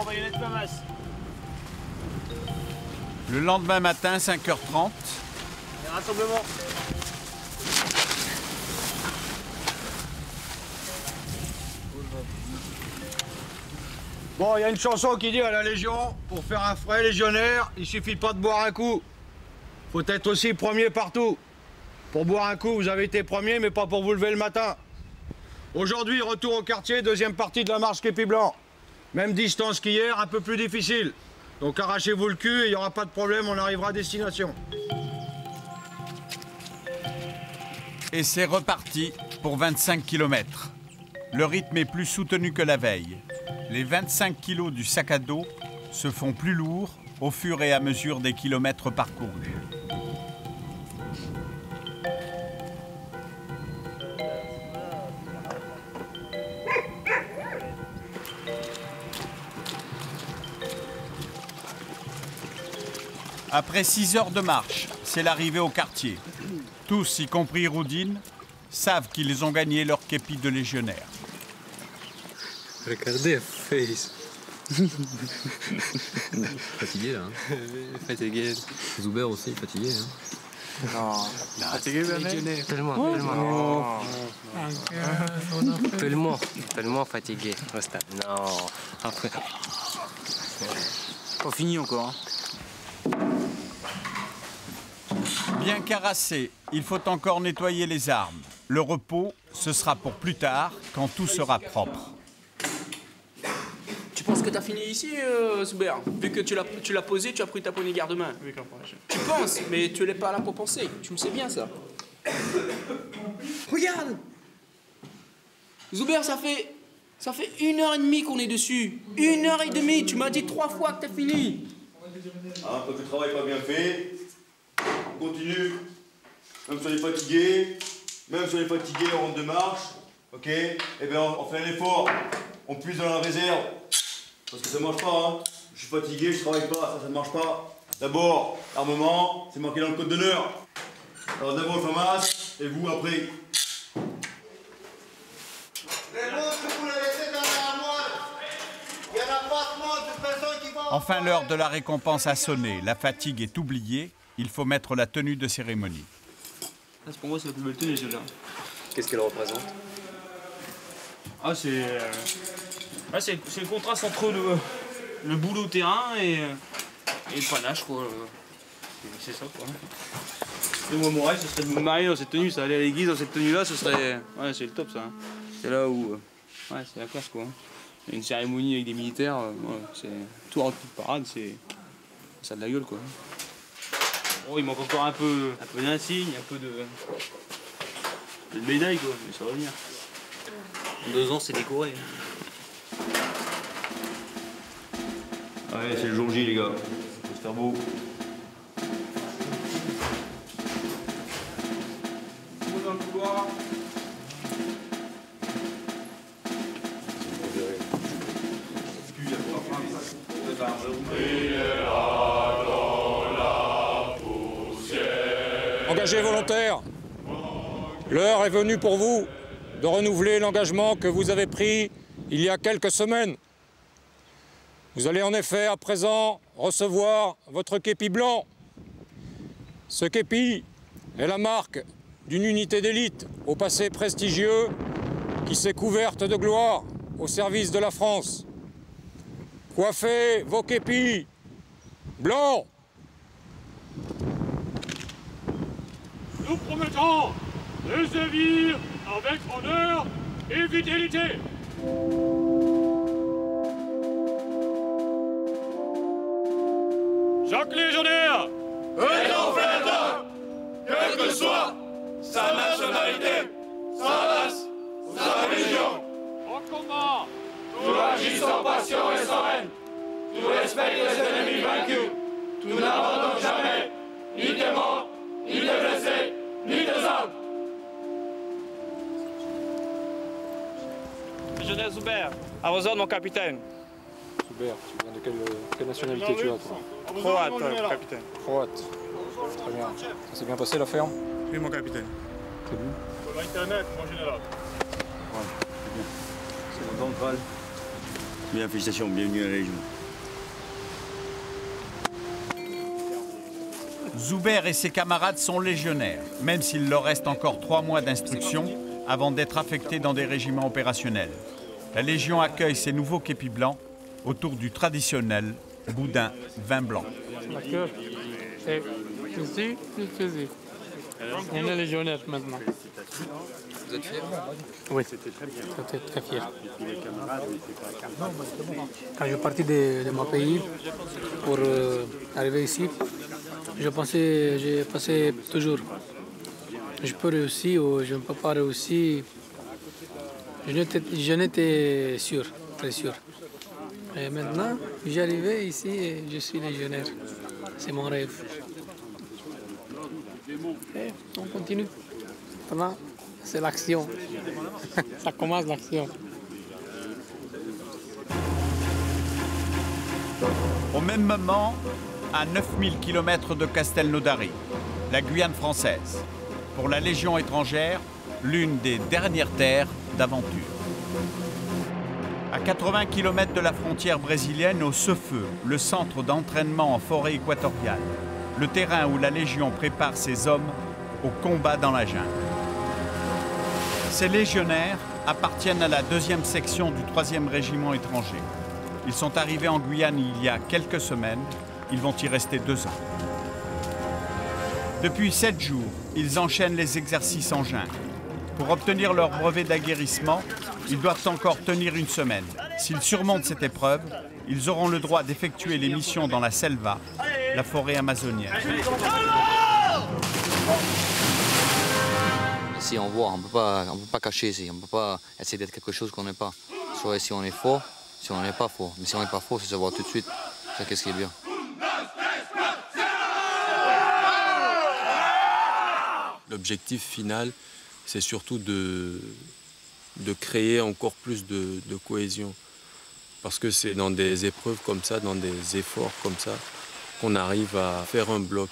baïonnette Famas. Le lendemain matin, 5h30, Rassemblement. Bon, il y a une chanson qui dit à la Légion, pour faire un vrai légionnaire, il suffit pas de boire un coup. Faut être aussi premier partout. Pour boire un coup, vous avez été premier, mais pas pour vous lever le matin. Aujourd'hui, retour au quartier, deuxième partie de la marche Képi Blanc. Même distance qu'hier, un peu plus difficile. Donc arrachez-vous le cul et il n'y aura pas de problème, on arrivera à destination. et c'est reparti pour 25 km. Le rythme est plus soutenu que la veille. Les 25 kilos du sac à dos se font plus lourds au fur et à mesure des kilomètres parcourus. Après 6 heures de marche, c'est l'arrivée au quartier. Tous, y compris Roudine, savent qu'ils ont gagné leur képi de légionnaire. Regardez, face. fatigué là. Hein. Fatigué. Zuber aussi, fatigué. Hein. Non. Fatigué, Tellement, Oh, tellement. non. Tellement, tellement fatigué au stade. Non. Après. Pas fini encore. hein. Bien carassé, il faut encore nettoyer les armes. Le repos, ce sera pour plus tard, quand tout sera propre. Tu penses que t'as fini ici, euh, Zuber Vu que tu l'as, tu l'as posé, tu as pris ta poignée garde-main. Tu penses, mais tu n'es pas là pour penser. Tu le sais bien, ça. Regarde Zuber, ça fait, ça fait une heure et demie qu'on est dessus. Une heure et demie. Tu m'as dit trois fois que t'as fini. Ah, quand le travail pas bien fait, on continue. même si on est fatigué, même si on est fatigué, on rentre de marche, ok? Eh bien, on, on fait un effort, on puise dans la réserve, parce que ça marche pas, hein. Je suis fatigué, je travaille pas, ça, ça ne marche pas. D'abord, l'armement, c'est marqué dans le code d'honneur. Alors d'abord le FAMAS, et vous après. Les montres, vous les laissez dans l'armoire. Il n'y en a pas de montre, personne qui va. Enfin, l'heure de la récompense a sonné. La fatigue est oubliée. Il faut mettre la tenue de cérémonie. Là, pour moi, c'est la plus belle tenue, celle-là. Qu'est-ce qu'elle représente? Ah, c'est. euh, c'est c'est le contraste entre le, le boulot terrain et, et le panache, quoi. C'est ça, quoi. Et moi, mon rêve, ce serait de me marier dans cette tenue, ça aller à l'église dans cette tenue-là, ce serait. Ouais, c'est le top, ça. hein. C'est là où. euh, Ouais, c'est la classe, quoi. Une cérémonie avec des militaires, euh, ouais, c'est. Tout en toute parade, c'est. Ça a de la gueule, quoi. Oh, il manque encore un peu, un peu d'insigne, un peu de. de médaille, quoi, mais ça va venir. En deux ans, c'est décoré. Ouais, c'est le jour J, les gars. Faut se beau. Engagés volontaires, l'heure est venue pour vous de renouveler l'engagement que vous avez pris il y a quelques semaines. Vous allez en effet à présent recevoir votre képi blanc. Ce képi est la marque d'une unité d'élite au passé prestigieux qui s'est couverte de gloire au service de la France. Coiffez vos képis blancs Nous promettons de servir avec honneur et fidélité. Chaque légionnaire est confédérateur, quelle que soit sa nationalité, sa race ou sa religion. En combat, Tout agit sans passion et sans haine. Tout respecte les ennemis vaincus. Tout n'abandonne jamais, ni des morts, ni des blessés, ni des âmes. Légionnaire Zuber, à vos ordres, mon capitaine. Super, tu viens de quelle, quelle nationalité tu as toi? Croate, capitaine. Croate. Très bien. Ça s'est bien passé l'affaire Oui, mon capitaine. C'est bon sur l'Internet, mon général. Ouais, c'est bien. C'est bon, Val. Bien, félicitations, bienvenue à la Légion. Zuber et ses camarades sont légionnaires, même s'il leur reste encore trois mois d'instruction avant d'être affectés dans des régiments opérationnels. La Légion accueille ces nouveaux képis blancs autour du traditionnel boudin vin blanc. D'accord. Et ici, ici. On est légionnaire maintenant. Vous êtes fiers Oui, j'étais très fier. Quand je suis parti de, de mon pays pour euh, arriver ici, je pensais, j'ai pensé toujours, je peux réussir ou je ne peux pas réussir. Je n'étais, je n'étais sûr, très sûr. Et maintenant, arrivé ici et je suis légionnaire. C'est mon rêve. Et on continue. Maintenant, c'est l'action. Ça commence l'action. Au même moment, à 9000 km de Castelnaudary, la Guyane française. Pour la Légion étrangère, l'une des dernières terres d'aventure. À 80 km de la frontière brésilienne, au Cefeu, le centre d'entraînement en forêt équatoriale, le terrain où la Légion prépare ses hommes au combat dans la jungle. Ces légionnaires appartiennent à la deuxième section du 3e régiment étranger. Ils sont arrivés en Guyane il y a quelques semaines. Ils vont y rester deux ans. Depuis sept jours, ils enchaînent les exercices en jungle. Pour obtenir leur brevet d'aguerrissement, ils doivent encore tenir une semaine. S'ils surmontent cette épreuve, ils auront le droit d'effectuer les missions dans la selva, la forêt amazonienne. Ici, on voit, on ne peut pas on peut pas cacher ici, on ne peut pas essayer d'être quelque chose qu'on n'est pas. Soit si on est fort, si on n'est pas fort. Mais si on n'est pas fort, ça se voit tout de suite. C'est qu'est-ce qui est bien? L'objectif final, c'est surtout de, de créer encore plus de, de cohésion. Parce que c'est dans des épreuves comme ça, dans des efforts comme ça, qu'on arrive à faire un bloc.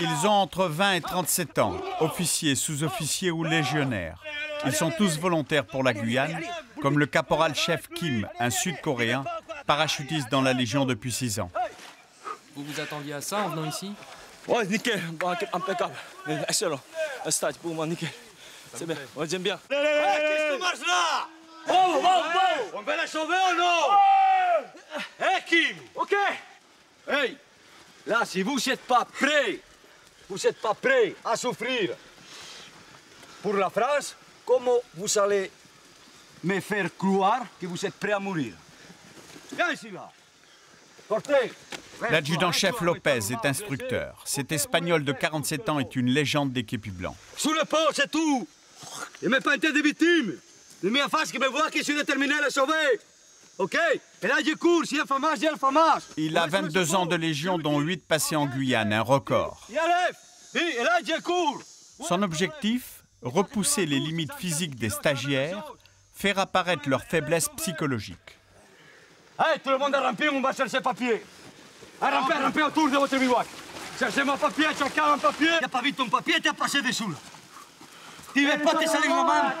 Ils ont entre 20 et 37 ans, officiers, sous-officiers ou légionnaires. Ils sont tous volontaires pour la Guyane, comme le caporal-chef Kim, un Sud-Coréen, parachutiste dans la Légion depuis 6 ans. Vous vous attendiez à ça en venant ici? Ouais, nickel, bon, impeccable. Excellent. Stage pour moi, nickel. C'est bien, ouais, j'aime bien. Qu'est-ce qui marche là? Oh, oh, oh On va la sauver ou non Hé, Kim! Ok. Hey Là, si vous n'êtes pas prêts, vous n'êtes pas prêts à souffrir pour la France, comment vous allez me faire croire que vous êtes prêts à mourir? Viens ici, là. Portez L'adjudant-chef Lopez est instructeur. Cet Espagnol de 47 ans est une légende des képis blancs. Sous le port, c'est tout Il met pas été de victime Il en face qui me voit je suis déterminé à le sauver OK? Et là, je cours, s'il y a fromage, il y a le fromage Il a 22 ans de légion, dont 8 passés en Guyane, un record. Et là, je cours Son objectif Repousser les limites physiques des stagiaires, faire apparaître leur faiblesse psychologique. Allez, tout le monde a rampé, on va chercher papier. Allez, rampez, rampez autour de votre bivouac. Cherchez mon papier, chacun un papier. Il n'y a pas vite ton papier, t'es passé dessous là. Tu veux pas te salir la main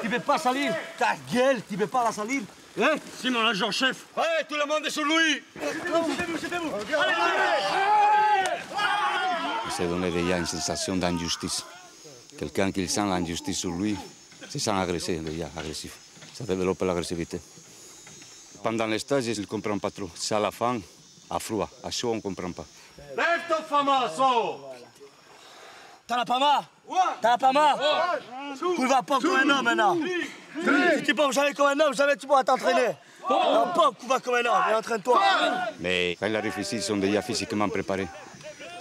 Tu veux pas salir ta gueule, tu veux pas la salir Hein C'est mon agent chef. Allez, tout le monde est sur lui C'est donner déjà une sensation d'injustice. Quelqu'un qui sent l'injustice sur lui, se sent agressé déjà, agressif. Ça développe l'agressivité. Pendant les stages, il ne comprend pas trop. C'est à la fin, à froid, à chaud, on ne comprend pas. Lève ton famasso T'as la pama T'as la pama Tu vas pas comme un homme maintenant. Si tu penses jamais comme un homme, jamais tu pourras t'entraîner. Non, pas tu vas comme un homme, et entraîne-toi. Mais quand il arrive ici, ils sont déjà physiquement préparés.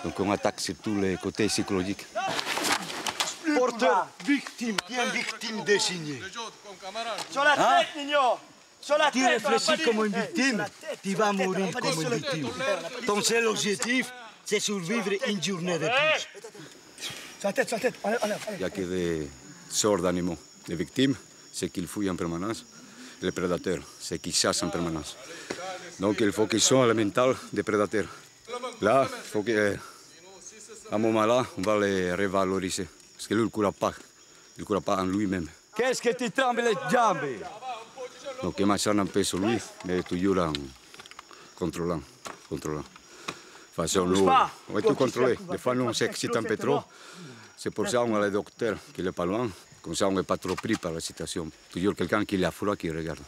Donc on attaque sur tous les côtés psychologiques. Porteur, victime, bien victime désignée. Sur la tête, Nino Sur la Tu réfléchis comme une Eh, victime, tu vas mourir comme une victime. Ton seul objectif, c'est survivre une journée de plus. Sur la tête, sur la tête. Allez, allez, Il n'y a que des sortes d'animaux. Les victimes, c'est qu'ils fouillent en permanence. Les prédateurs, c'est qu'ils chassent en permanence. Donc il faut qu'ils soient à la mental des prédateurs. Là, il faut que, à un moment-là, on va les revaloriser. Parce que lui, il ne court pas. Il ne court pas en lui-même. Qu'est-ce que tu trembles les jambes Donc il m'acharne un peu sur lui, mais toujours en contrôlant. contrôlant. De toute façon, nous, on va tout contrôler. Des fois, nous, on s'excite un peu trop. C'est pour ça qu'on a le docteur qui n'est pas loin. Comme ça, on n'est pas trop pris par la situation. Toujours quelqu'un qui a froid qui regarde.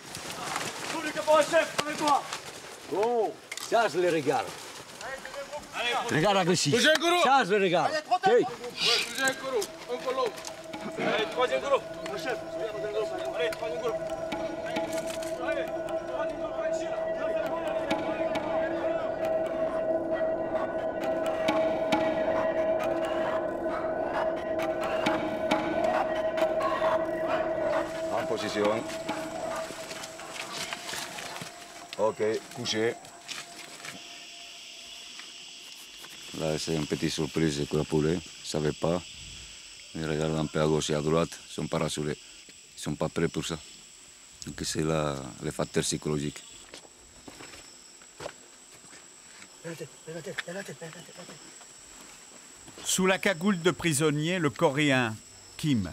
Tout le capot chef, avec toi Oh, charge les regards. Regarde agressif. Bougez, Gourou. Charge les regards. Allez, trois Ok. têtes. Bougez, Gourou. Un colo. Allez, troisième groupe. Mon chef. Allez, troisième groupe. Position. Ok, couché. Là, c'est une petite surprise que la poulet ne savait pas. Ils regardent un peu à gauche et à droite, ils sont pas rassurés. Ils ne sont pas prêts pour ça. Donc c'est là le facteur psychologique. Sous la cagoule de prisonnier, le Coréen Kim,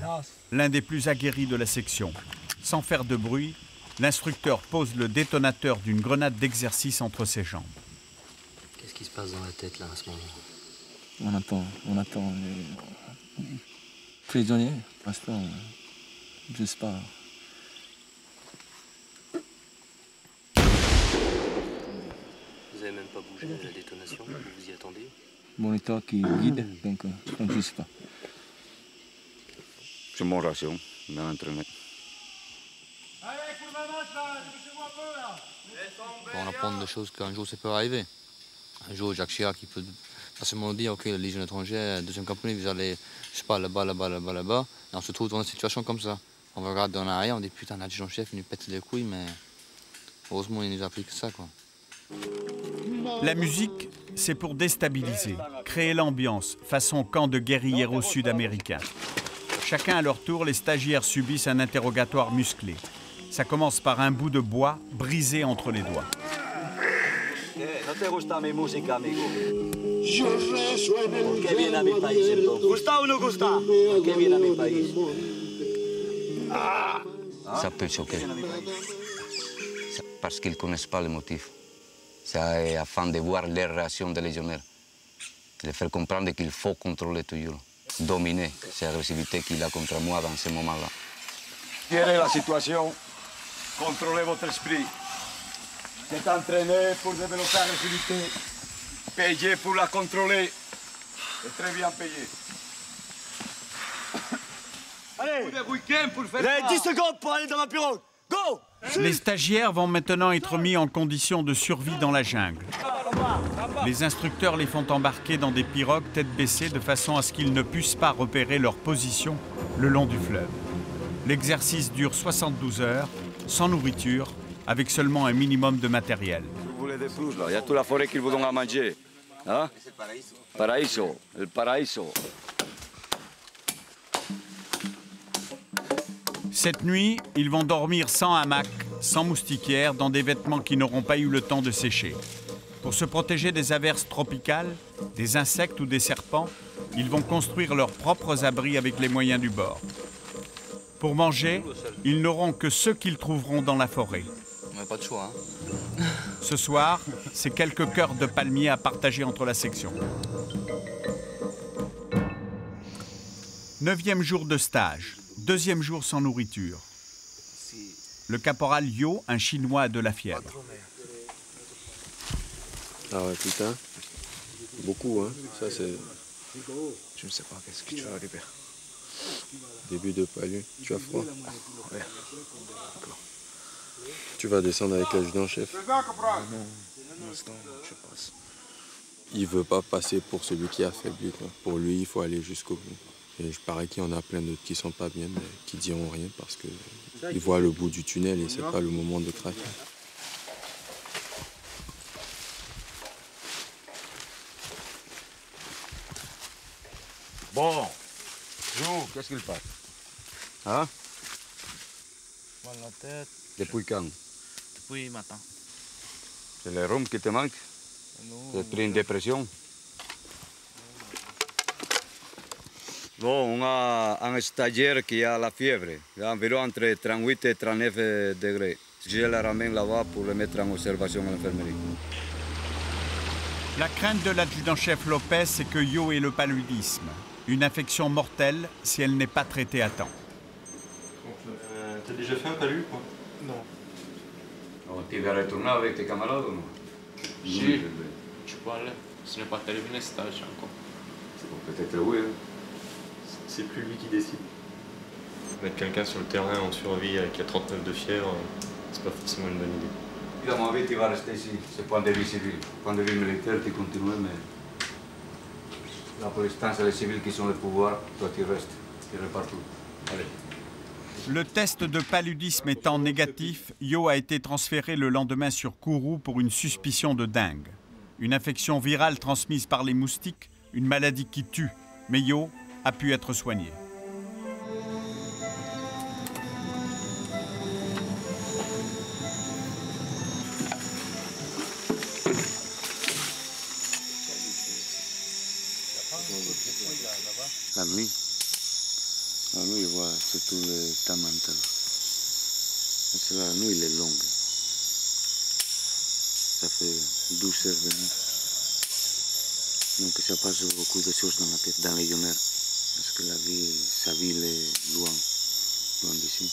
l'un des plus aguerris de la section. Sans faire de bruit, l'instructeur pose le détonateur d'une grenade d'exercice entre ses jambes. Qu'est-ce qui se passe dans la tête là à ce moment? On attend, on attend. les Prisonniers, pour l'instant, je sais pas. Vous avez même pas bougé la détonation, vous vous y attendez? Moniteur qui guide, donc euh, donc je sais pas. C'est mon ration, mais entraîné. On apprend des choses qu'un jour ça peut arriver. Un jour, Jacques Chirac, il peut facilement dire Ok, la Légion étrangère, deuxième compagnie, vous allez, je sais pas, là-bas, là-bas, là-bas, là-bas. Et on se trouve dans une situation comme ça. On va regarder en arrière, on dit Putain, l'adjudant-chef, il nous pète les couilles, mais heureusement, il nous a appris que ça, quoi. La musique, c'est pour déstabiliser, créer l'ambiance, façon camp de guerrieros sud-américains. Chacun à leur tour, les stagiaires subissent un interrogatoire musclé. Ça commence par un bout de bois brisé entre les doigts. Ça peut choquer. Parce qu'ils ne connaissent pas le motif. C'est afin de voir les réactions des légionnaires. De faire comprendre qu'il faut contrôler toujours, dominer cette agressivité qu'il a contre moi dans ce moment-là. Gérez la situation, contrôlez votre esprit. Êtes entraîné pour développer l'agressivité, payé pour la contrôler, et très bien payé. Allez, des week-ends pour faire vous avez ça. 10 secondes pour aller dans ma pirogue. Go Les stagiaires vont maintenant être mis en condition de survie dans la jungle. Les instructeurs les font embarquer dans des pirogues tête baissée de façon à ce qu'ils ne puissent pas repérer leur position le long du fleuve. L'exercice dure 72 heures, sans nourriture, avec seulement un minimum de matériel. Vous voulez des plus là Il y a toute la forêt qu'ils vous à manger. Hein? Paraíso, paraíso. Cette nuit, ils vont dormir sans hamac, sans moustiquaire, dans des vêtements qui n'auront pas eu le temps de sécher. Pour se protéger des averses tropicales, des insectes ou des serpents, ils vont construire leurs propres abris avec les moyens du bord. Pour manger, ils n'auront que ceux qu'ils trouveront dans la forêt. On n'a pas de choix. Hein. Ce soir, c'est quelques cœurs de palmiers à partager entre la section. Neuvième jour de stage, deuxième jour sans nourriture. Le caporal Yo, un Chinois, a de la fièvre. Ah ouais, putain. Beaucoup, hein. Ça, c'est. Je ne sais pas, qu'est-ce que tu vas arriver Début de palu. Tu as froid. Tu vas descendre avec l'adjudant-chef Il veut pas passer pour celui qui a affaibli. quoi. Pour lui, il faut aller jusqu'au bout. Et je parais qu'il y en a plein d'autres qui sont pas bien, mais qui diront rien parce que ils voient le bout du tunnel et c'est pas le moment de craquer. Bon, Qu'est-ce qu'il passe Hein Mal la tête Depuis quand depuis matin. C'est le rhum qui te manque Tu as pris une dépression Bon, on a un stagiaire qui a la fièvre, il a environ entre 38 et 39 degrés. Je le ramène là-bas pour le mettre en observation à l'infirmerie. La crainte de l'adjudant-chef Lopez, c'est que Yo ait le paludisme, une infection mortelle si elle n'est pas traitée à temps. Euh, T'as déjà fait un palu quoi Non. Oh, tu vas retourner avec tes camarades ou non Si, tu peux aller. Ce n'est pas terminé stage encore. Peut-être oui. hein. C'est plus lui qui décide. Mettre quelqu'un sur le terrain en survie avec la 39 de fièvre, euh, c'est pas forcément une bonne idée. Avis, tu vas rester ici. C'est point de vue civil. Point de vue militaire, tu continues, mais. L'instant, c'est les civils qui sont le pouvoir. Toi, tu restes. Tu restes partout. Allez. Le test de paludisme étant négatif, Yo a été transféré le lendemain sur Kourou pour une suspicion de dengue. Une infection virale transmise par les moustiques, une maladie qui tue. Mais Yo a pu être soigné. La nuit. La nuit, il voit surtout le temps la nuit, il est longue. Ça fait 12 heures de nuit. Donc ça passe beaucoup de choses dans la tête d'un légionnaire. Parce que la vie, sa ville est loin, loin d'ici.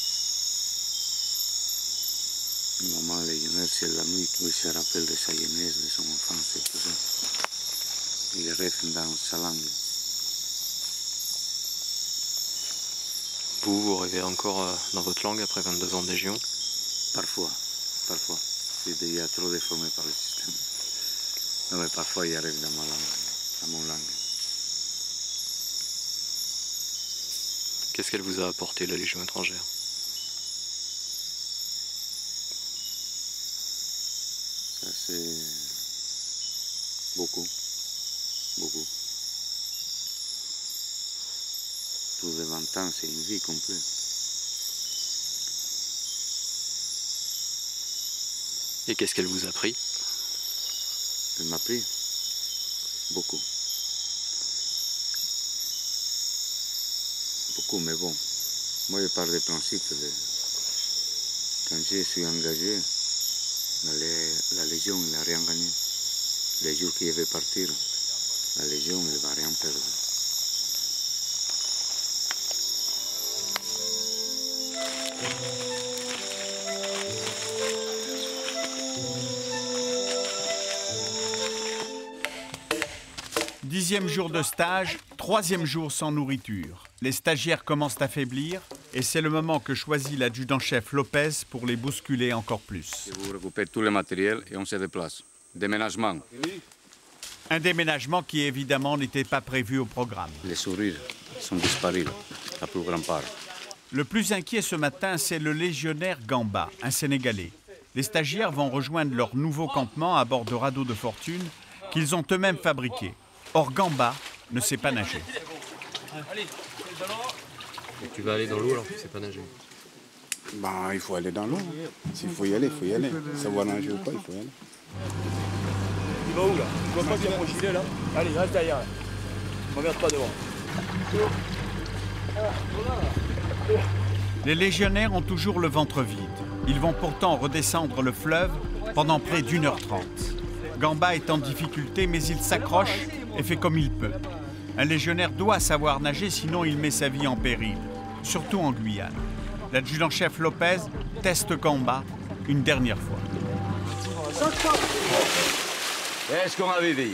Le légionnaire, c'est la nuit où il se rappelle de sa jeunesse, de son enfance et tout ça. Il rêve dans sa langue. Vous, vous rêvez encore euh, dans votre langue après 22 ans de légion Parfois, parfois. Suis déjà trop déformé par le système. Non, mais parfois, il arrive dans ma langue, dans mon langue. Qu'est-ce qu'elle vous a apporté, la Légion étrangère? Ça, c'est beaucoup. Beaucoup. De 20 ans, c'est une vie complète. Et qu'est-ce qu'elle vous a pris? Elle m'a pris beaucoup. Beaucoup, mais bon. Moi, je pars des principes. de- Quand je suis engagé, dans les- la Légion, il n'a rien gagné. Les jours qu'il vais partir, la Légion, ne va rien perdre. Dixième jour de stage, troisième jour sans nourriture. Les stagiaires commencent à faiblir et c'est le moment que choisit l'adjudant-chef Lopez pour les bousculer encore plus. Vous récupère tout le matériel et on se déplace. Déménagement. Un déménagement qui évidemment n'était pas prévu au programme. Les sourires sont disparus, la plus grande part. Le plus inquiet ce matin, c'est le légionnaire Gamba, un Sénégalais. Les stagiaires vont rejoindre leur nouveau campement à bord de radeaux de fortune qu'ils ont eux-mêmes fabriqués. Or, Gamba ne sait pas nager. Et tu vas aller dans l'eau alors que tu sais pas nager. Ben, il faut aller dans l'eau. S'il faut y aller, il faut y aller. Savoir nager ou pas, il faut y aller. Il va où là Tu vois pas bien mon gilet là Allez, reste derrière. Regarde pas devant. Les légionnaires ont toujours le ventre vide. Ils vont pourtant redescendre le fleuve pendant près d'une heure trente. Gamba est en difficulté, mais il s'accroche et fait comme il peut. Un légionnaire doit savoir nager, sinon il met sa vie en péril, surtout en Guyane. L'adjudant-chef Lopez teste Gamba une dernière fois. Est-ce qu'on avait dit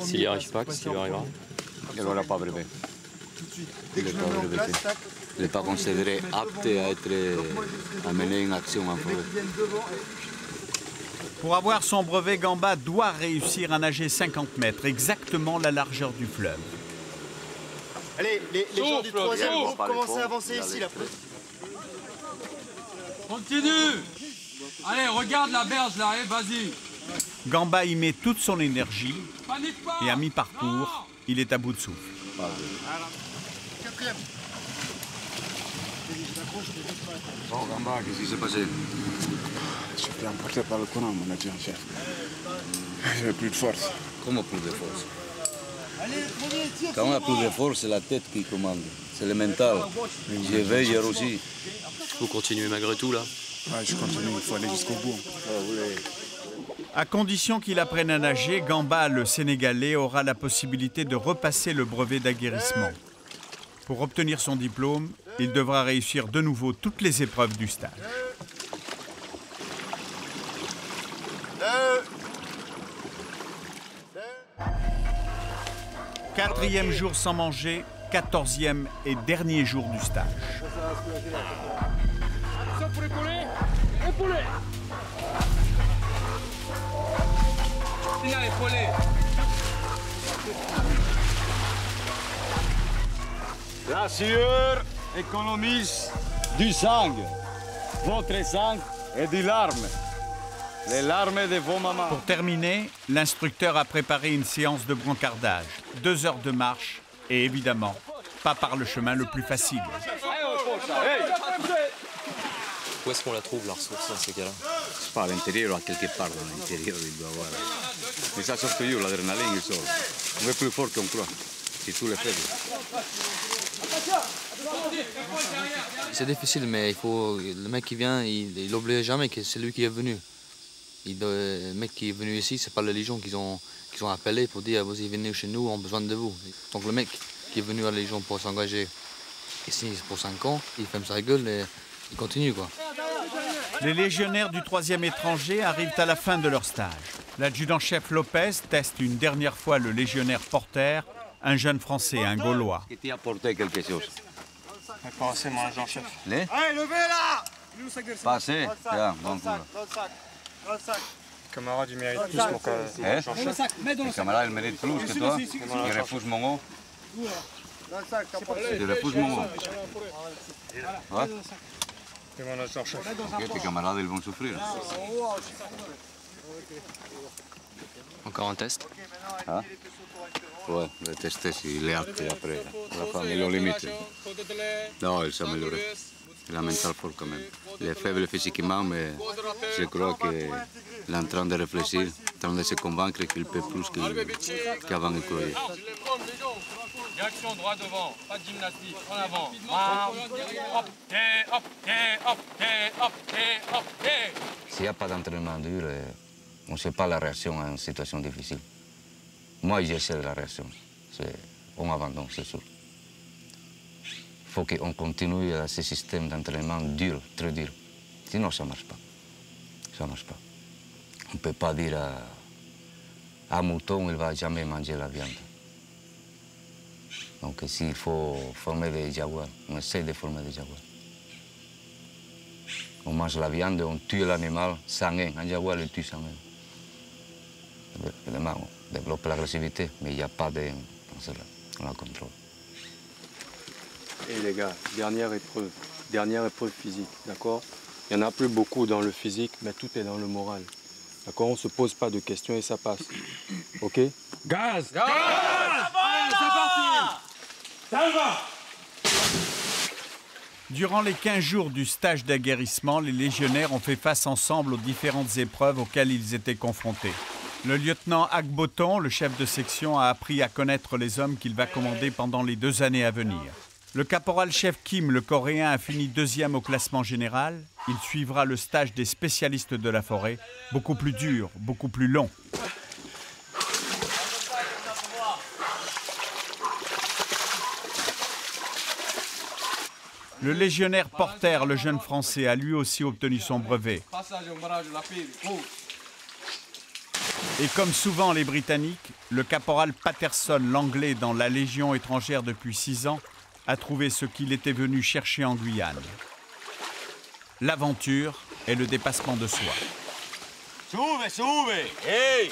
S'il n'y arrive pas, qu'est-ce qui lui arrivera Il n'aura pas brevet. Il n'est pas breveté. Il n'est pas considéré apte à être à mener une action en forêt. Pour avoir son brevet, Gamba doit réussir à nager 50 mètres, exactement la largeur du fleuve. Allez, les, les gens du troisième groupe commencez à avancer ici là. Continue Allez, regarde la berge là, eh, vas-y Gamba y met toute son énergie et à mi-parcours, il est à bout de souffle. Quatrième. Bon, Gamba, qu'est-ce qui s'est passé? Je suis emporté par le courant, mon adjudant-chef. J'ai plus de force. Comment plus de force? Quand on a plus de force, c'est la tête qui commande. C'est le mental. Je vais, je aussi. Vous continuez malgré tout là? Ouais, je continue, il faut aller jusqu'au bout. À condition qu'il apprenne à nager, Gamba, le Sénégalais, aura la possibilité de repasser le brevet d'aguerrissement. Pour obtenir son diplôme, il devra réussir de nouveau toutes les épreuves du stage. Quatrième jour sans manger, quatorzième et dernier jour du stage. La sueur économise du sang. Votre sang est des larmes. Les larmes de vos mamans. Pour terminer, l'instructeur a préparé une séance de brancardage, deux heures de marche et évidemment, pas par le chemin le plus facile. Où est-ce qu'on la trouve la ressource dans ces cas-là? C'est pas à l'intérieur, à quelque part dans l'intérieur, il doit y avoir. Mais ça sort toujours, l'adrénaline, il sort. On est plus fort qu'on croit. C'est tout le fait. C'est difficile, mais il faut, le mec qui vient, il n'oublie jamais que c'est lui qui est venu. Le mec qui est venu ici, c'est pas la Légion qu'ils ont, appelé pour dire vous venez chez nous, on a besoin de vous. Donc le mec qui est venu à la Légion pour s'engager ici pour 5 ans, il ferme sa gueule et il continue quoi. Les légionnaires du troisième étranger arrivent à la fin de leur stage. L'adjudant-chef Lopez teste une dernière fois le légionnaire Porter, un jeune Français, un Gaulois. Qui t'a apporté quelque chose? Pas assez, mon agent-chef. Les Allez, levez là Pas assez Tiens, Dans le donc. sac, dans le sac, il plus Dans le mon sac. cas- Hein agent-chef. Les camarades, ils méritent plus que toi. Ils refusent mon. Dans le sac, refuses mon Ok, tes camarades, ils vont souffrir. Encore un test Hein Ouais, le test, il est après, la fin, ils ont limite. Non, il s'améliore. Il a mental fort quand même. Il est faible physiquement, mais je crois qu'il est en train de réfléchir, en train de se convaincre qu'il peut plus qu'il- qu'avant il croyait. Direction droit devant, pas de gymnastique, en avant. Marche. Hop, t'es, hop, t'es, hop, t'es, hop, t'es, hop, t'es. S'il n'y a pas d'entraînement dur, euh, on ne sait pas la réaction à une situation difficile. Moi, je sais la réaction. C'est- On abandonne, c'est sûr. Faut qu'on continue à ce système d'entraînement dur, très dur. Sinon, ça ne marche pas. Ça marche pas. On ne peut pas dire à un mouton, il ne va jamais manger la viande. Donc, s'il faut former des jaguars, on essaie de former des jaguars. On mange la viande, on tue l'animal sans haine. Un jaguar le tue sans haine. Évidemment, on développe l'agressivité, mais il n'y a pas de. On la contrôle. Et les gars, dernière épreuve, dernière épreuve physique, d'accord? Il n'y en a plus beaucoup dans le physique, mais tout est dans le moral. D'accord? On ne se pose pas de questions et ça passe. Ok? Gaz! Gaz! C'est parti! Ça va! Durant les 15 jours du stage d'aguerrissement, les légionnaires ont fait face ensemble aux différentes épreuves auxquelles ils étaient confrontés. Le lieutenant Agboton, le chef de section, a appris à connaître les hommes qu'il va commander pendant les deux années à venir. Le caporal-chef Kim, le coréen, a fini deuxième au classement général. Il suivra le stage des spécialistes de la forêt, beaucoup plus dur, beaucoup plus long. Le légionnaire Porter, le jeune Français, a lui aussi obtenu son brevet. Et comme souvent les Britanniques, le caporal Patterson, l'anglais dans la Légion étrangère depuis six ans, a trouvé ce qu'il était venu chercher en Guyane. L'aventure et le dépassement de soi. Sube, sube. Hey.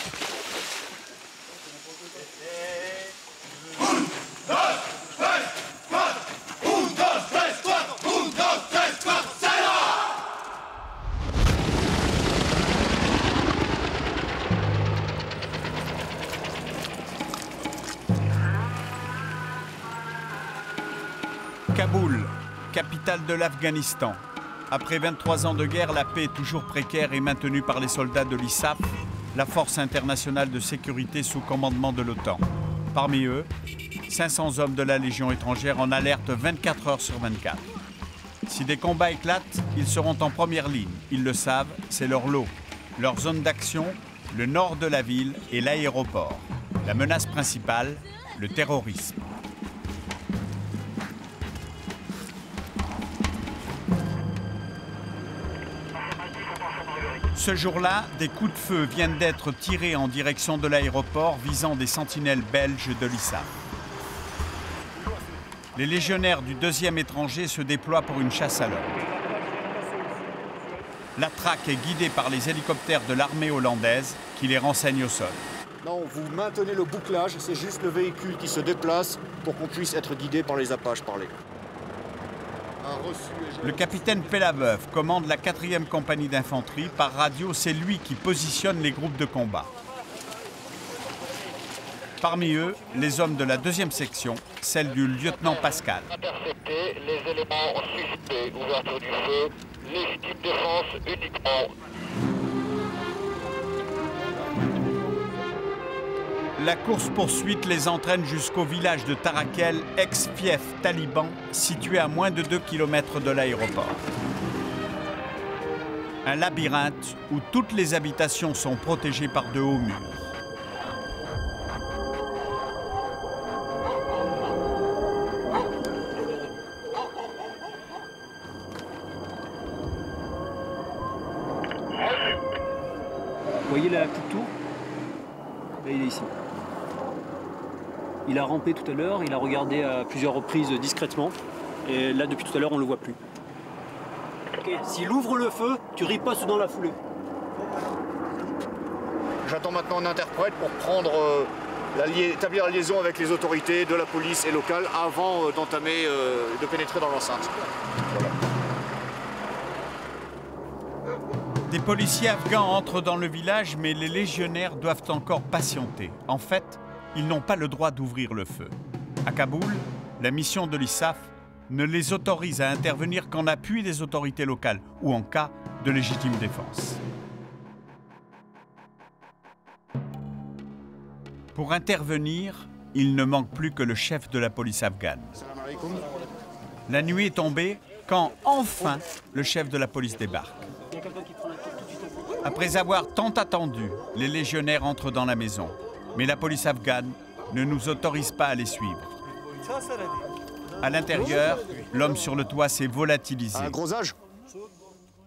Capitale de l'Afghanistan. Après 23 ans de guerre, la paix est toujours précaire et maintenue par les soldats de l'ISAF, la force internationale de sécurité sous commandement de l'OTAN. Parmi eux, 500 hommes de la Légion étrangère en alerte 24 heures sur 24. Si des combats éclatent, ils seront en première ligne. Ils le savent, c'est leur lot. Leur zone d'action, le nord de la ville et l'aéroport. La menace principale, le terrorisme. Ce jour-là, des coups de feu viennent d'être tirés en direction de l'aéroport visant des sentinelles belges de l'ISAF. Les légionnaires du deuxième étranger se déploient pour une chasse à l'homme. La traque est guidée par les hélicoptères de l'armée hollandaise qui les renseignent au sol. Non, vous maintenez le bouclage, c'est juste le véhicule qui se déplace pour qu'on puisse être guidé par les Apaches parlés. Le capitaine Pellaveuf commande la 4e compagnie d'infanterie. Par radio, c'est lui qui positionne les groupes de combat. Parmi eux, les hommes de la deuxième section, celle du lieutenant Pascal. La course-poursuite les entraîne jusqu'au village de Tarakel, ex-fief taliban, situé à moins de 2 km de l'aéroport. Un labyrinthe où toutes les habitations sont protégées par de hauts murs. Vous voyez la petite tour? Là, il est ici. Il a rampé tout à l'heure, il a regardé à plusieurs reprises discrètement. Et là, depuis tout à l'heure, on ne le voit plus. Ok, s'il ouvre le feu, tu ripostes dans la foulée. J'attends maintenant un interprète pour prendre euh, la établir la liaison avec les autorités de la police et locale avant euh, d'entamer, euh, de pénétrer dans l'enceinte. Voilà. Des policiers afghans entrent dans le village, mais les légionnaires doivent encore patienter. En fait, ils n'ont pas le droit d'ouvrir le feu. À Kaboul, la mission de l'ISAF ne les autorise à intervenir qu'en appui des autorités locales ou en cas de légitime défense. Pour intervenir, il ne manque plus que le chef de la police afghane. La nuit est tombée quand enfin le chef de la police débarque. Après avoir tant attendu, les légionnaires entrent dans la maison. Mais la police afghane ne nous autorise pas à les suivre. À l'intérieur, l'homme sur le toit s'est volatilisé. Un gros âge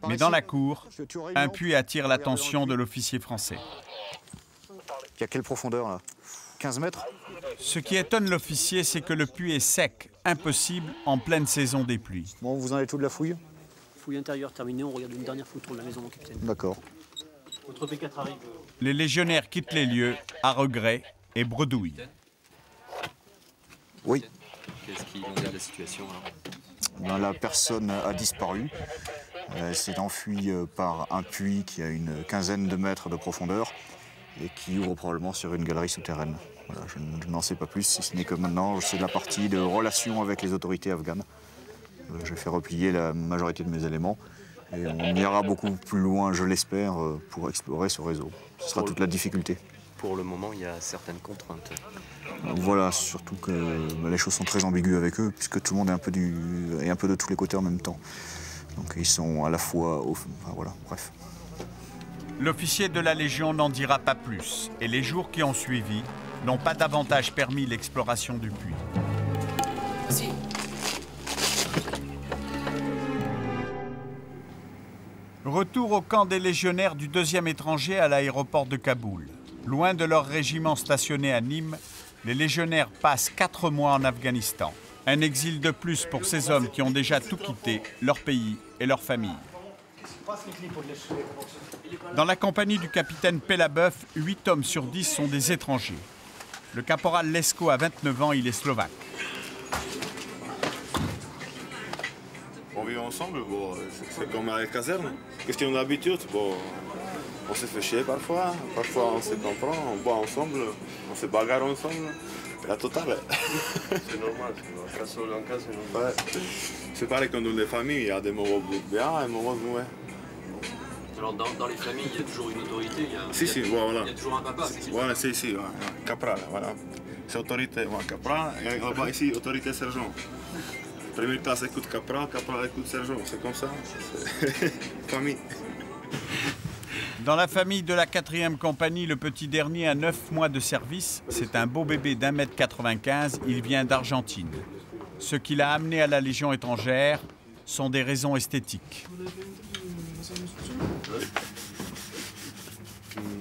Mais dans la cour, un puits attire l'attention de l'officier français. Il y a quelle profondeur là? 15 mètres? Ce qui étonne l'officier, c'est que le puits est sec, impossible en pleine saison des pluies. Bon, vous en avez tout de la fouille? Fouille intérieure terminée, on regarde une dernière fois autour de la maison, mon capitaine. D'accord. Votre P4 arrive. Les légionnaires quittent les lieux à regret et bredouillent. Oui. Qu'est-ce qu'il en est de la situation Ben, la personne a disparu. Elle s'est enfuie euh, par un puits qui a une quinzaine de mètres de profondeur et qui ouvre probablement sur une galerie souterraine. Voilà, je, n'en sais pas plus, si ce n'est que maintenant c'est la partie de relation avec les autorités afghanes. Euh, J'ai fait replier la majorité de mes éléments et on ira beaucoup plus loin, je l'espère, euh, pour explorer ce réseau. Ce sera toute la difficulté. Pour le moment, il y a certaines contraintes. Voilà, surtout que bah, les choses sont très ambiguës avec eux, puisque tout le monde est un peu, du, est un peu de tous les côtés en même temps. Donc ils sont à la fois... Au, enfin, voilà, bref. L'officier de la Légion n'en dira pas plus, et les jours qui ont suivi n'ont pas davantage permis l'exploration du puits. Retour au camp des légionnaires du 2e étranger à l'aéroport de Kaboul. Loin de leur régiment stationné à Nîmes, les légionnaires passent quatre mois en Afghanistan. Un exil de plus pour ces hommes qui ont déjà tout quitté, leur pays et leur famille. Dans la compagnie du capitaine Pelabeuf, 8 hommes sur 10 sont des étrangers. Le caporal Lesko a 29 ans, il est slovaque. On vit ensemble, bon, c'est- comme à la caserne. Question d'habitude, bon, on se fait chier parfois, parfois on se comprend, on boit ensemble, on se bagarre ensemble. La totale. C'est normal, seul en cas, c'est normal. Ouais. C'est pareil comme dans les familles, il y a des moments bien et des moments mauvais. Alors dans, dans les familles, il y a toujours une autorité, il y a, Si, il y a- si, voilà. il y a toujours un papa. c'est- Voilà, si, si, ouais. capral, voilà. C'est autorité, ouais, capral, et là-bas ici, autorité sergent. Première classe écoute capral, capral écoute sergent, c'est comme ça. Famille. Dans la famille de la 4e compagnie, le petit dernier a 9 mois de service. C'est un beau bébé d'un mètre 95. Il vient d'Argentine. Ce qui l'a amené à la Légion étrangère sont des raisons esthétiques.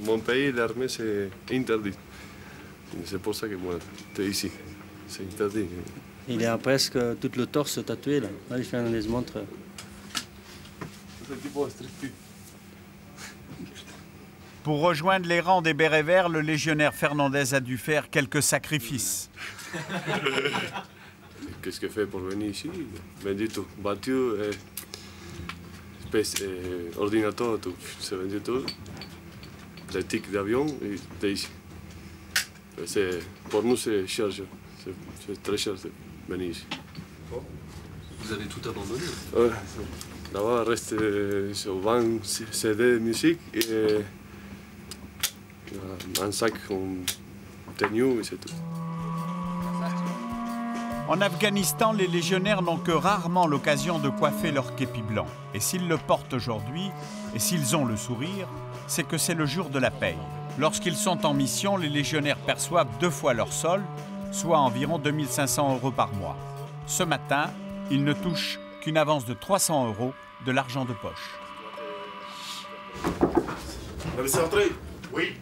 Mon pays, l'armée, c'est interdit. C'est pour ça que moi, j'étais ici. C'est interdit. Il a presque tout le torse tatoué là. Là, il fait un les montre. Pour rejoindre les rangs des bérets verts, le légionnaire Fernandez a dû faire quelques sacrifices. Qu'est-ce que fait pour venir ici? Tout. Voiture, et, space, et ordinateur, tout. C'est vendu tout. Les tickets d'avion, et t'es ici. C'est- Pour nous, c'est cher. C'est c'est très cher Vous avez tout abandonné. Ouais. Là-bas, reste euh, sur 20 CD de musique et euh, un sac en tenue et c'est tout. En Afghanistan, les légionnaires n'ont que rarement l'occasion de coiffer leur képi blanc. Et s'ils le portent aujourd'hui, et s'ils ont le sourire, c'est que c'est le jour de la paye. Lorsqu'ils sont en mission, les légionnaires perçoivent deux fois leur solde, soit environ 2500 euros par mois. Ce matin, ils ne touchent qu'une avance de 300 euros de l'argent de poche. Vous laissez entrer Oui.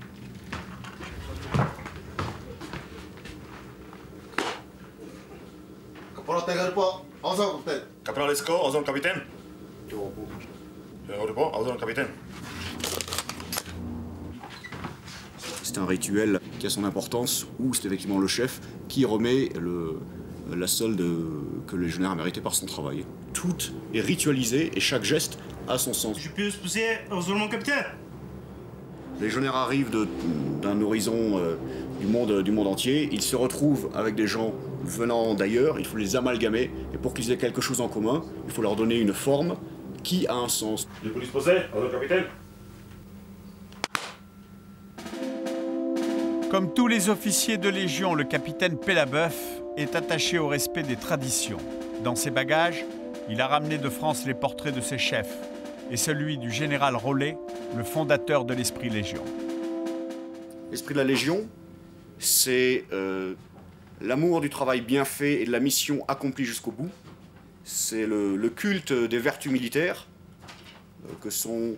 Caporal Tegarpo, capitaine. Caporal Esco, capitaine. Capitaine. C'est un rituel qui a son importance, où c'est effectivement le chef qui remet le- la solde que le légionnaire a mérité par son travail. tout est ritualisé et chaque geste a son sens. Je peux se pousser heureusement capitaine Les légionnaires arrivent d'un horizon euh, du, monde, du monde entier, ils se retrouvent avec des gens venant d'ailleurs, il faut les amalgamer, et pour qu'ils aient quelque chose en commun, il faut leur donner une forme qui a un sens. Posées, ordre capitaine Comme tous les officiers de Légion, le capitaine Pélabeuf est attaché au respect des traditions. Dans ses bagages, il a ramené de France les portraits de ses chefs et celui du général Rollet, le fondateur de l'Esprit Légion. L'esprit de la Légion, c'est euh, l'amour du travail bien fait et de la mission accomplie jusqu'au bout. C'est le, culte des vertus militaires, euh, que sont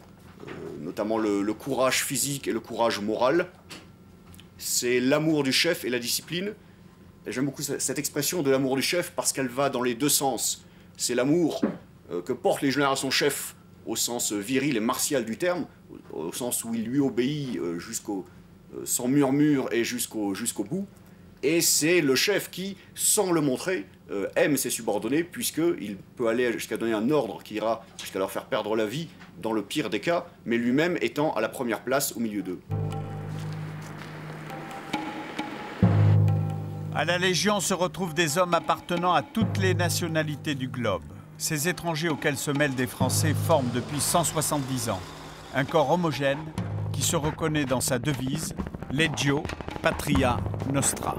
euh, notamment le courage physique et le courage moral. C'est l'amour du chef et la discipline. J'aime beaucoup ce- cette expression de l'amour du chef parce qu'elle va dans les deux sens. C'est l'amour euh, que porte les légionnaires à son chef au sens viril et martial du terme, au, sens où il lui obéit euh, jusqu'au euh, sans murmure et jusqu'au jusqu'au bout. Et c'est le chef qui, sans le montrer, euh, aime ses subordonnés, puisqu'il peut aller jusqu'à donner un ordre qui ira jusqu'à leur faire perdre la vie dans le pire des cas, mais lui-même étant à la première place au milieu d'eux. À la Légion se retrouvent des hommes appartenant à toutes les nationalités du globe. Ces étrangers auxquels se mêlent des Français forment depuis 170 ans un corps homogène qui se reconnaît dans sa devise Legio Patria Nostra.